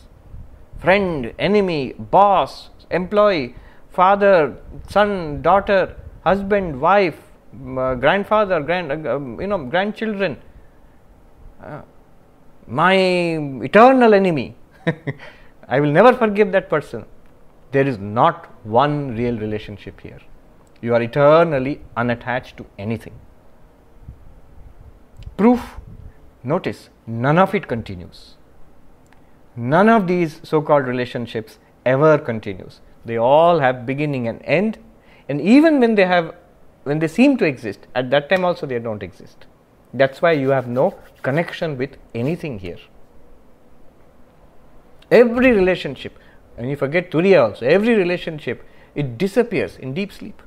friend, enemy, boss, employee, father, son, daughter, husband, wife, uh, grandfather, grand, uh, you know, grandchildren. Uh, my eternal enemy. [LAUGHS] I will never forgive that person. There is not one real relationship here. You are eternally unattached to anything. Proof notice, none of it continues. None of these so called relationships ever continues. They all have beginning and end, and even when they have when they seem to exist, at that time also they don't exist. That's why you have no connection with anything here. Every relationship, and you forget Turiya also, every relationship, it disappears in deep sleep.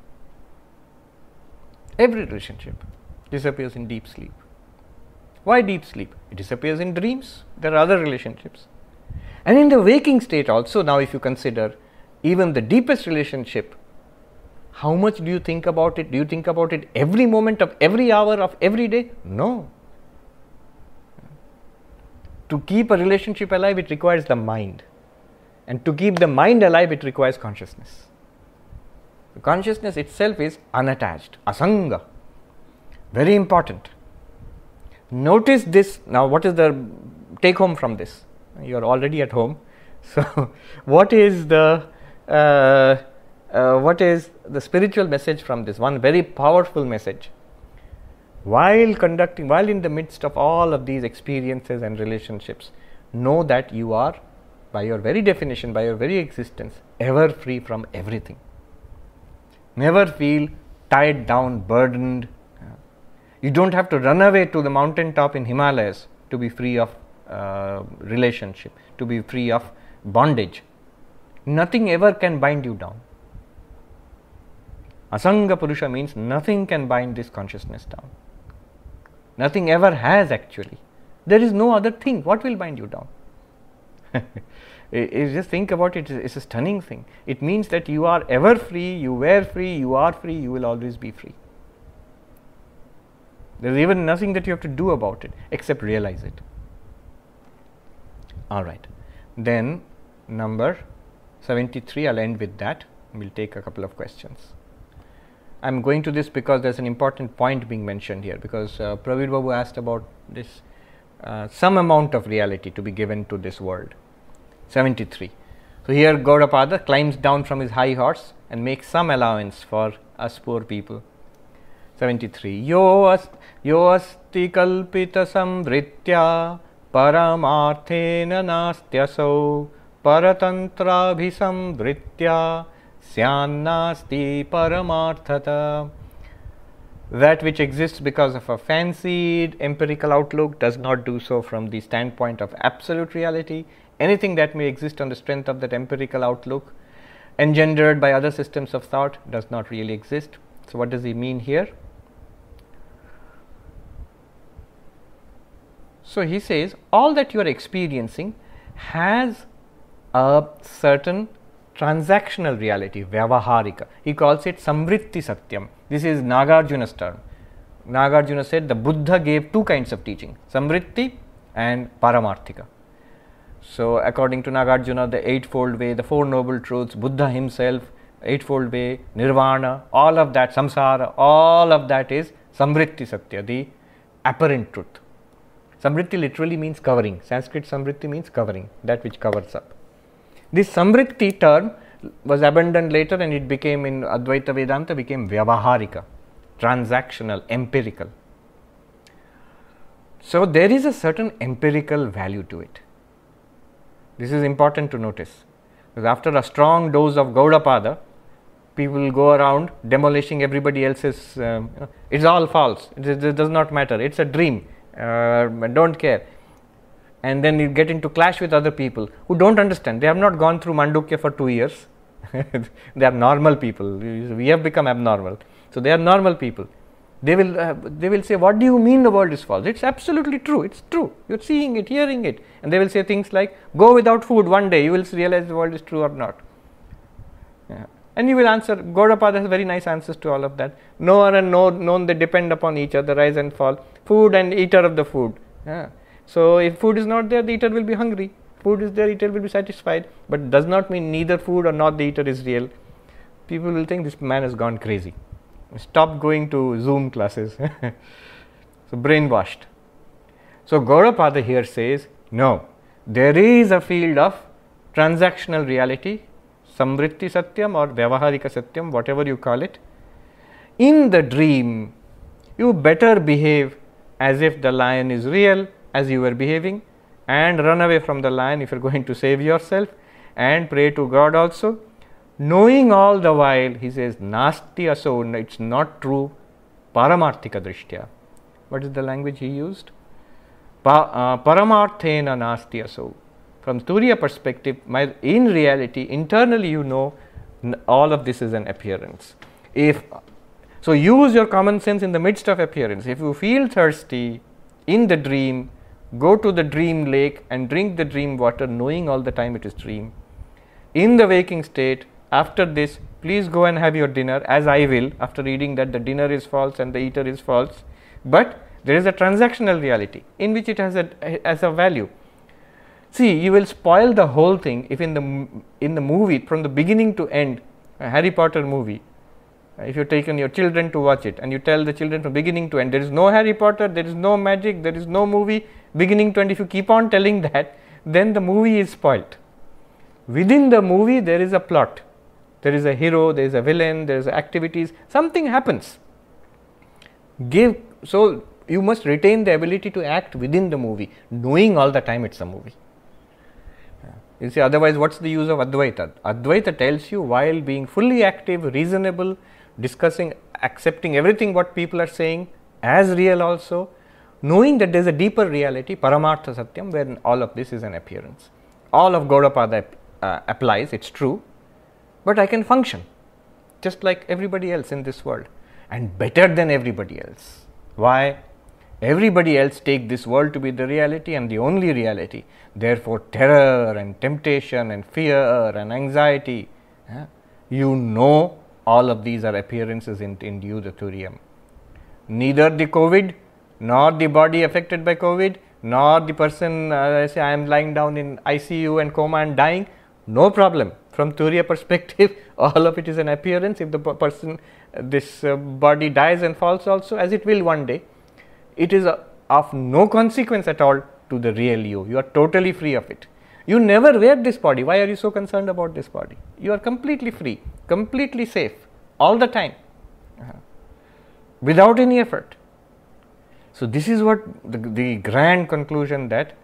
Every relationship disappears in deep sleep. Why deep sleep? It disappears in dreams. There are other relationships. And in the waking state, also, now if you consider even the deepest relationship, how much do you think about it? Do you think about it every moment of every hour of every day? No. To keep a relationship alive, it requires the mind. And to keep the mind alive, it requires consciousness. The consciousness itself is unattached, asanga. Very important. Notice this. Now, what is the take home from this? You are already at home. [LAUGHS] So, what is the what is the spiritual message from this? One very powerful message. While conducting, while in the midst of all of these experiences and relationships, know that you are, by your very definition, by your very existence, ever free from everything. Never feel tied down, burdened. You don't have to run away to the mountain top in Himalayas to be free of uh, relationship, to be free of bondage. Nothing ever can bind you down. Asanga Purusha means nothing can bind this consciousness down. Nothing ever has actually. There is no other thing. What will bind you down? [LAUGHS] just think about it, it's a stunning thing. It means that you are ever free, you were free, you are free, you will always be free. There is even nothing that you have to do about it except realize it. All right. Then number 73. I will end with that we will take a couple of questions. I am going to this because there is an important point being mentioned here because uh, Praveer Babu asked about this uh, some amount of reality to be given to this world 73. So, here Gaudapada climbs down from his high horse and makes some allowance for us poor people. 73. Yo, ast, yo asti kalpita samvritya paramarthena nastyasau परतन्त्राभिसंवृत्या स्यान्नास्ति परमार्थता that which exists because of a fancied empirical outlook does not do so from the standpoint of absolute reality. Anything that may exist on the strength of that empirical outlook, engendered by other systems of thought, does not really exist. So, what does he mean here? So, he says all that you are experiencing has a certain transactional reality, Vyavaharika. He calls it Samvritti Satyam. This is Nagarjuna's term. Nagarjuna said the Buddha gave two kinds of teaching, Samvritti and Paramarthika. So, according to Nagarjuna, the Eightfold Way, the Four Noble Truths, Buddha himself, Eightfold Way, Nirvana, all of that, Samsara, all of that is Samvritti Satya, the apparent truth. Samvritti literally means covering. Sanskrit Samvritti means covering, that which covers up. This Samvritti term was abandoned later and it became in Advaita Vedanta became Vyavaharika, transactional, empirical. So there is a certain empirical value to it. This is important to notice because after a strong dose of Gaudapada, people go around demolishing everybody else's. Um, it's all false. It, it, does not matter. It's a dream uh, don't care and then you get into clash with other people who don't understand. They have not gone through mandukya for 2 years. [LAUGHS] They are normal people. We have become abnormal. So they are normal people. They will uh, they will say what do you mean the world is false? It's absolutely true. It's true. You're seeing it hearing it. And they will say things like go without food one day. You will realize the world is true or not. Yeah. And you will answer, Gaudapada has very nice answers to all of that. Knower and know, known, they depend upon each other, rise and fall. Food and eater of the food. Yeah. So, if food is not there, the eater will be hungry. Food is there, eater will be satisfied. But does not mean neither food or not the eater is real. People will think this man has gone crazy. Stop going to Zoom classes. [LAUGHS] so, brainwashed. So, Gaudapada here says, no, there is a field of transactional reality, samvritti satyam or vyavaharika satyam, whatever you call it. In the dream, you better behave as if the lion is real, as you were behaving, and run away from the lion if you are [LAUGHS] going to save yourself, and pray to God also. Knowing all the while, he says, Nasti aso, it's not true, paramarthika drishtya. What is the language he used? Uh, paramarthena nasti aso. From Turiya perspective, my, in reality, internally you know all of this is an appearance. If so, use your common sense in the midst of appearance. If you feel thirsty in the dream, go to the dream lake and drink the dream water, knowing all the time it is dream. In the waking state, after this, please go and have your dinner, as I will, after reading that the dinner is false and the eater is false. But there is a transactional reality in which it has a, has a value. See, you will spoil the whole thing if in the in the movie from the beginning to end, a Harry Potter movie, if you have taken your children to watch it and you tell the children from beginning to end, there is no Harry Potter, there is no magic, there is no movie beginning to end. If you keep on telling that, then the movie is spoilt. Within the movie, there is a plot, there is a hero, there is a villain, there is activities, something happens. Give so you must retain the ability to act within the movie, knowing all the time it's a movie. You see, otherwise, what's the use of Advaita? Advaita tells you while being fully active, reasonable, discussing, accepting everything what people are saying as real also, knowing that there is a deeper reality, Paramartha Satyam, where all of this is an appearance. All of Gaudapada uh, applies, it's true, but I can function just like everybody else in this world and better than everybody else. Why? Everybody else take this world to be the reality and the only reality. Therefore, terror and temptation and fear and anxiety, yeah, you know all of these are appearances in, in you, the Turiyam. Neither the COVID, nor the body affected by COVID, nor the person, uh, say, I am lying down in ICU and coma and dying, no problem. From Turiya [LAUGHS] perspective, all of it is an appearance. If the person, uh, this uh, body dies and falls also, as it will one day, it is a, of no consequence at all to the real you. You are totally free of it. You never wear this body. Why are you so concerned about this body? You are completely free, completely safe all the time uh-huh. without any effort. So, this is what the, the grand conclusion that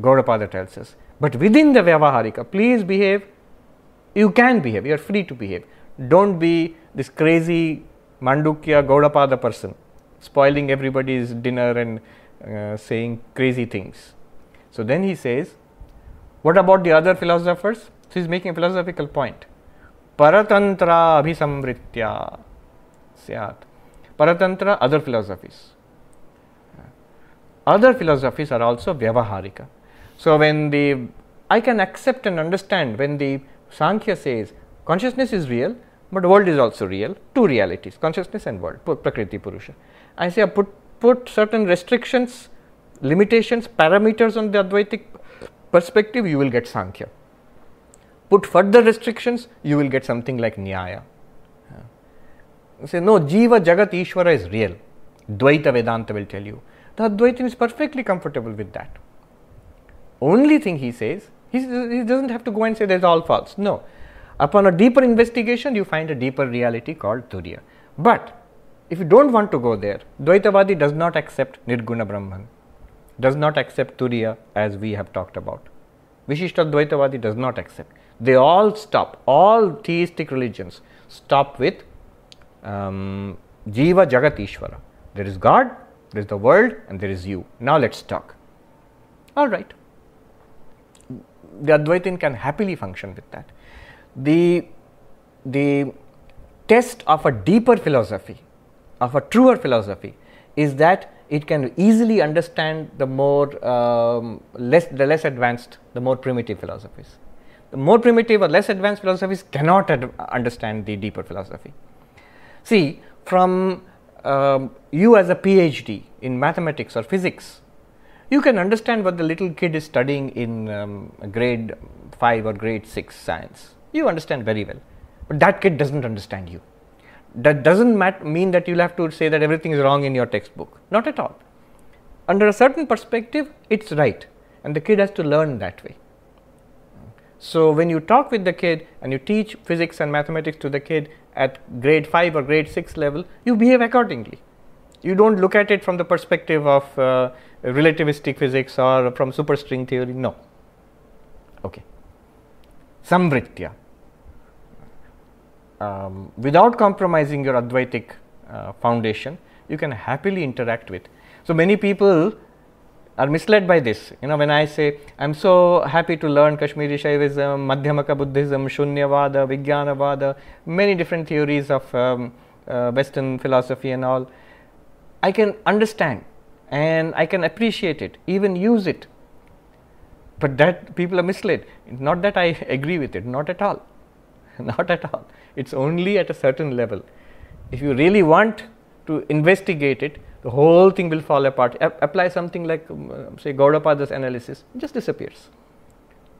Gaudapada tells us. But within the Vyavaharika, please behave. You can behave, you are free to behave. Don't be this crazy Mandukya Gaudapada person spoiling everybody's dinner and uh, saying crazy things. So then he says, what about the other philosophers? So he's making a philosophical point. Paratantra abhisamritya syat. Paratantra, other philosophies. Other philosophies are also vyavaharika. So when the I can accept and understand when the Sankhya says consciousness is real, but world is also real, two realities, consciousness and world, Prakriti Purusha. I say ah, put put certain restrictions, limitations, parameters on the Advaitic perspective, you will get Sankhya. Put further restrictions, you will get something like Nyaya. Say no, Jiva Jagat Ishvara is real. Dvaita Vedanta will tell you. The Advaitin is perfectly comfortable with that. Only thing he says, he, doesn't have to go and say that's all false. No. Upon a deeper investigation, you find a deeper reality called Turiya. But if you don't want to go there, Dvaitavadi does not accept Nirguna Brahman, does not accept Turiya as we have talked about. Vishishta Dvaitavadi does not accept. They all stop, all theistic religions stop with um, Jiva Jagat Ishvara. There is God, there is the world, and there is you. Now let's talk. All right. The Advaitin can happily function with that. The, the test of a deeper philosophy of a truer philosophy is that it can easily understand the more um, less the less advanced the more primitive philosophies The more primitive or less advanced philosophies cannot ad- understand the deeper philosophy. See, from um, you as a PhD in mathematics or physics, you can understand what the little kid is studying in um, grade 5 or grade 6 science. You understand very well, but that kid doesn't understand you. That doesn't mat- mean that you'll have to say that everything is wrong in your textbook. Not at all. Under a certain perspective, it's right, and the kid has to learn that way. So, when you talk with the kid and you teach physics and mathematics to the kid at grade 5 or grade 6 level, you behave accordingly. You don't look at it from the perspective of uh, relativistic physics or from superstring theory, no. Okay. Samvritya. Um, without compromising your Advaitic uh, foundation, you can happily interact with. So, many people are misled by this. You know, when I say I am so happy to learn Kashmiri Shaivism, Madhyamaka Buddhism, Shunyavada, Vijnanavada, many different theories of um, uh, Western philosophy and all, I can understand and I can appreciate it, even use it. But that people are misled. Not that I [LAUGHS] agree with it, not at all. [LAUGHS] not at all. It's only at a certain level. If you really want to investigate it, the whole thing will fall apart. A- apply something like, um, say, Gaudapada's analysis, just disappears.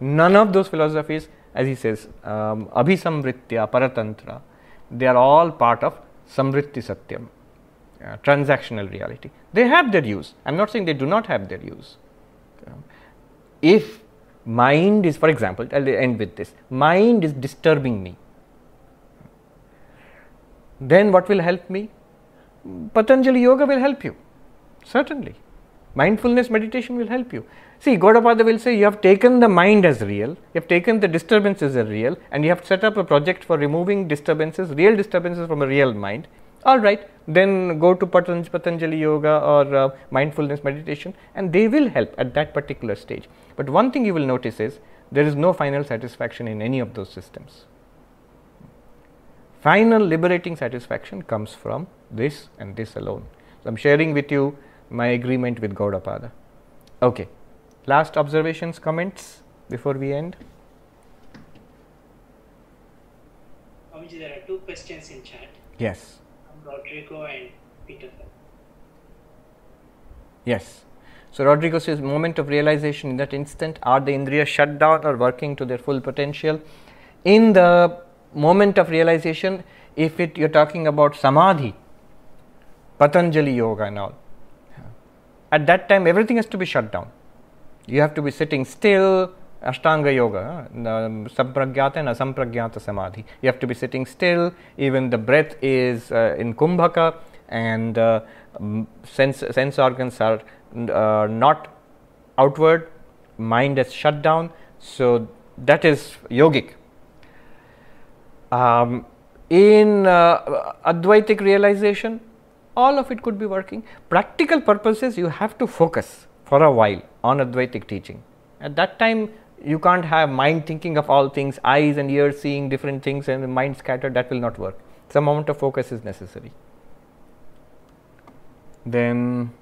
None of those philosophies, as he says, um, Abhisamvritya, Paratantra, they are all part of Samvritti Satyam, uh, transactional reality. They have their use. I am not saying they do not have their use. Um, if mind is, for example, I'll end with this mind is disturbing me, then what will help me? Patanjali Yoga will help you, certainly. Mindfulness meditation will help you. See, Gaudapada will say you have taken the mind as real, you have taken the disturbances as real, and you have set up a project for removing disturbances, real disturbances from a real mind. All right, then go to Patanj- Patanjali Yoga or uh, mindfulness meditation, and they will help at that particular stage. But one thing you will notice is there is no final satisfaction in any of those systems. Final liberating satisfaction comes from this and this alone. So, I am sharing with you my agreement with Gaudapada. Okay. Last observations, comments before we end? Swamiji, there are two questions in chat Yes. from Rodrigo and Peter. Yes. So, Rodrigo says moment of realization in that instant are the indriya shut down or working to their full potential? In the moment of realization, if it you're talking about samadhi, Patanjali yoga and all, at that time everything has to be shut down. You have to be sitting still, Ashtanga yoga, sampragyata and asampragyata samadhi. You have to be sitting still, even the breath is uh, in kumbhaka and uh, sense, sense organs are uh, not outward, mind is shut down. So, that is yogic. Um, in uh, Advaitic realization, all of it could be working. Practical purposes, you have to focus for a while on Advaitic teaching. At that time, you can't have mind thinking of all things, eyes and ears seeing different things, and the mind scattered. That will not work. Some amount of focus is necessary. Then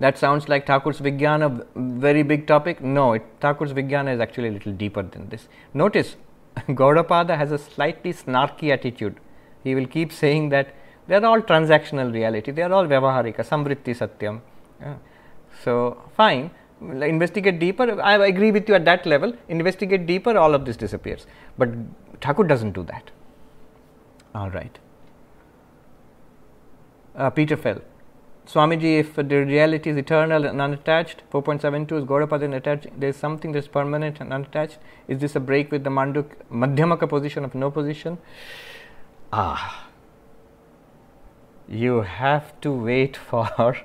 that sounds like Thakur's Vijnana, a very big topic. No, it, Thakur's Vijnana is actually a little deeper than this. Notice, [LAUGHS] Gaudapada has a slightly snarky attitude. He will keep saying that they are all transactional reality, they are all Vyavaharika, Samvritti Satyam. Yeah. So, fine, investigate deeper. I agree with you at that level. Investigate deeper, all of this disappears. But Thakur doesn't do that. All right. Uh, Peter Fell. Swamiji, if the reality is eternal and unattached, 4.72 is Gaudapada attached, there is something that is permanent and unattached. Is this a break with the Manduk Madhyamaka position of no position? Ah, you have to wait for [LAUGHS]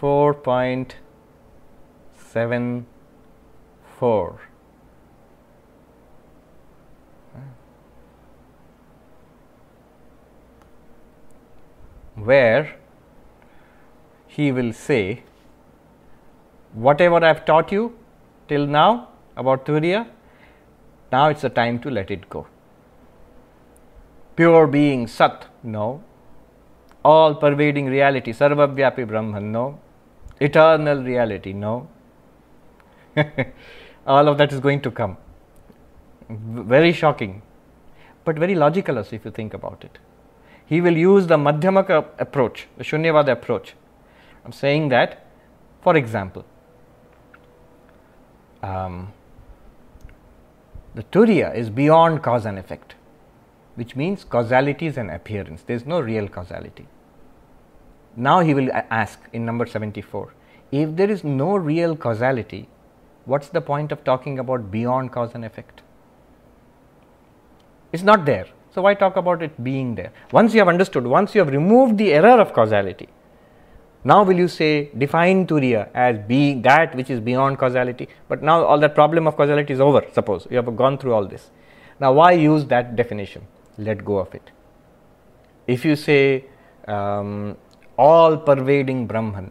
4.74. Where he will say, Whatever I have taught you till now about Turiya, now it's the time to let it go. Pure being, Sat, no. All pervading reality, Sarvavyapi Brahman, no. Eternal reality, no. [LAUGHS] all of that is going to come. Very shocking, but very logical also if you think about it. He will use the Madhyamaka approach, the Shunyavada approach. I'm saying that, for example, um, the Turiya is beyond cause and effect, which means causality is an appearance. There is no real causality. Now he will ask in number 74 if there is no real causality, what's the point of talking about beyond cause and effect? It's not there. So, why talk about it being there? Once you have understood, once you have removed the error of causality, now will you say define Turiya as being that which is beyond causality? But now all that problem of causality is over, suppose you have gone through all this. Now, why use that definition? Let go of it. If you say um, all pervading Brahman,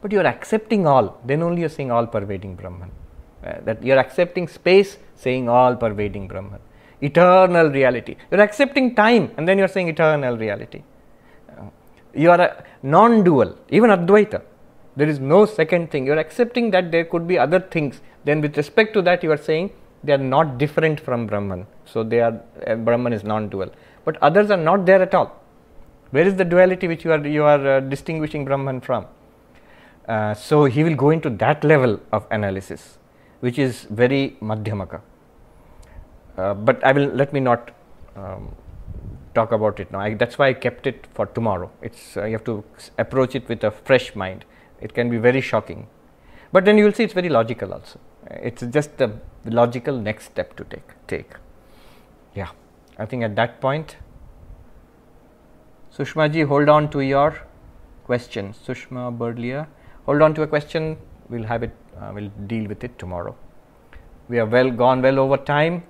but you are accepting all, then only you are saying all pervading Brahman. Uh, that you are accepting space, saying all pervading Brahman. Eternal reality. You are accepting time, and then you are saying eternal reality. You are a non-dual, even Advaita. There is no second thing. You are accepting that there could be other things. Then, with respect to that, you are saying they are not different from Brahman. So, they are uh, Brahman is non-dual, but others are not there at all. Where is the duality which you are you are uh, distinguishing Brahman from? Uh, so he will go into that level of analysis, which is very madhyamaka. Uh, but I will let me not um, talk about it now. I, that's why I kept it for tomorrow. It's uh, you have to approach it with a fresh mind. It can be very shocking, but then you will see it's very logical also. It's just the logical next step to take. Take, yeah. I think at that point, Sushma ji, hold on to your question. Sushma Berlia, hold on to a question. We'll have it. Uh, we'll deal with it tomorrow. We have well gone well over time.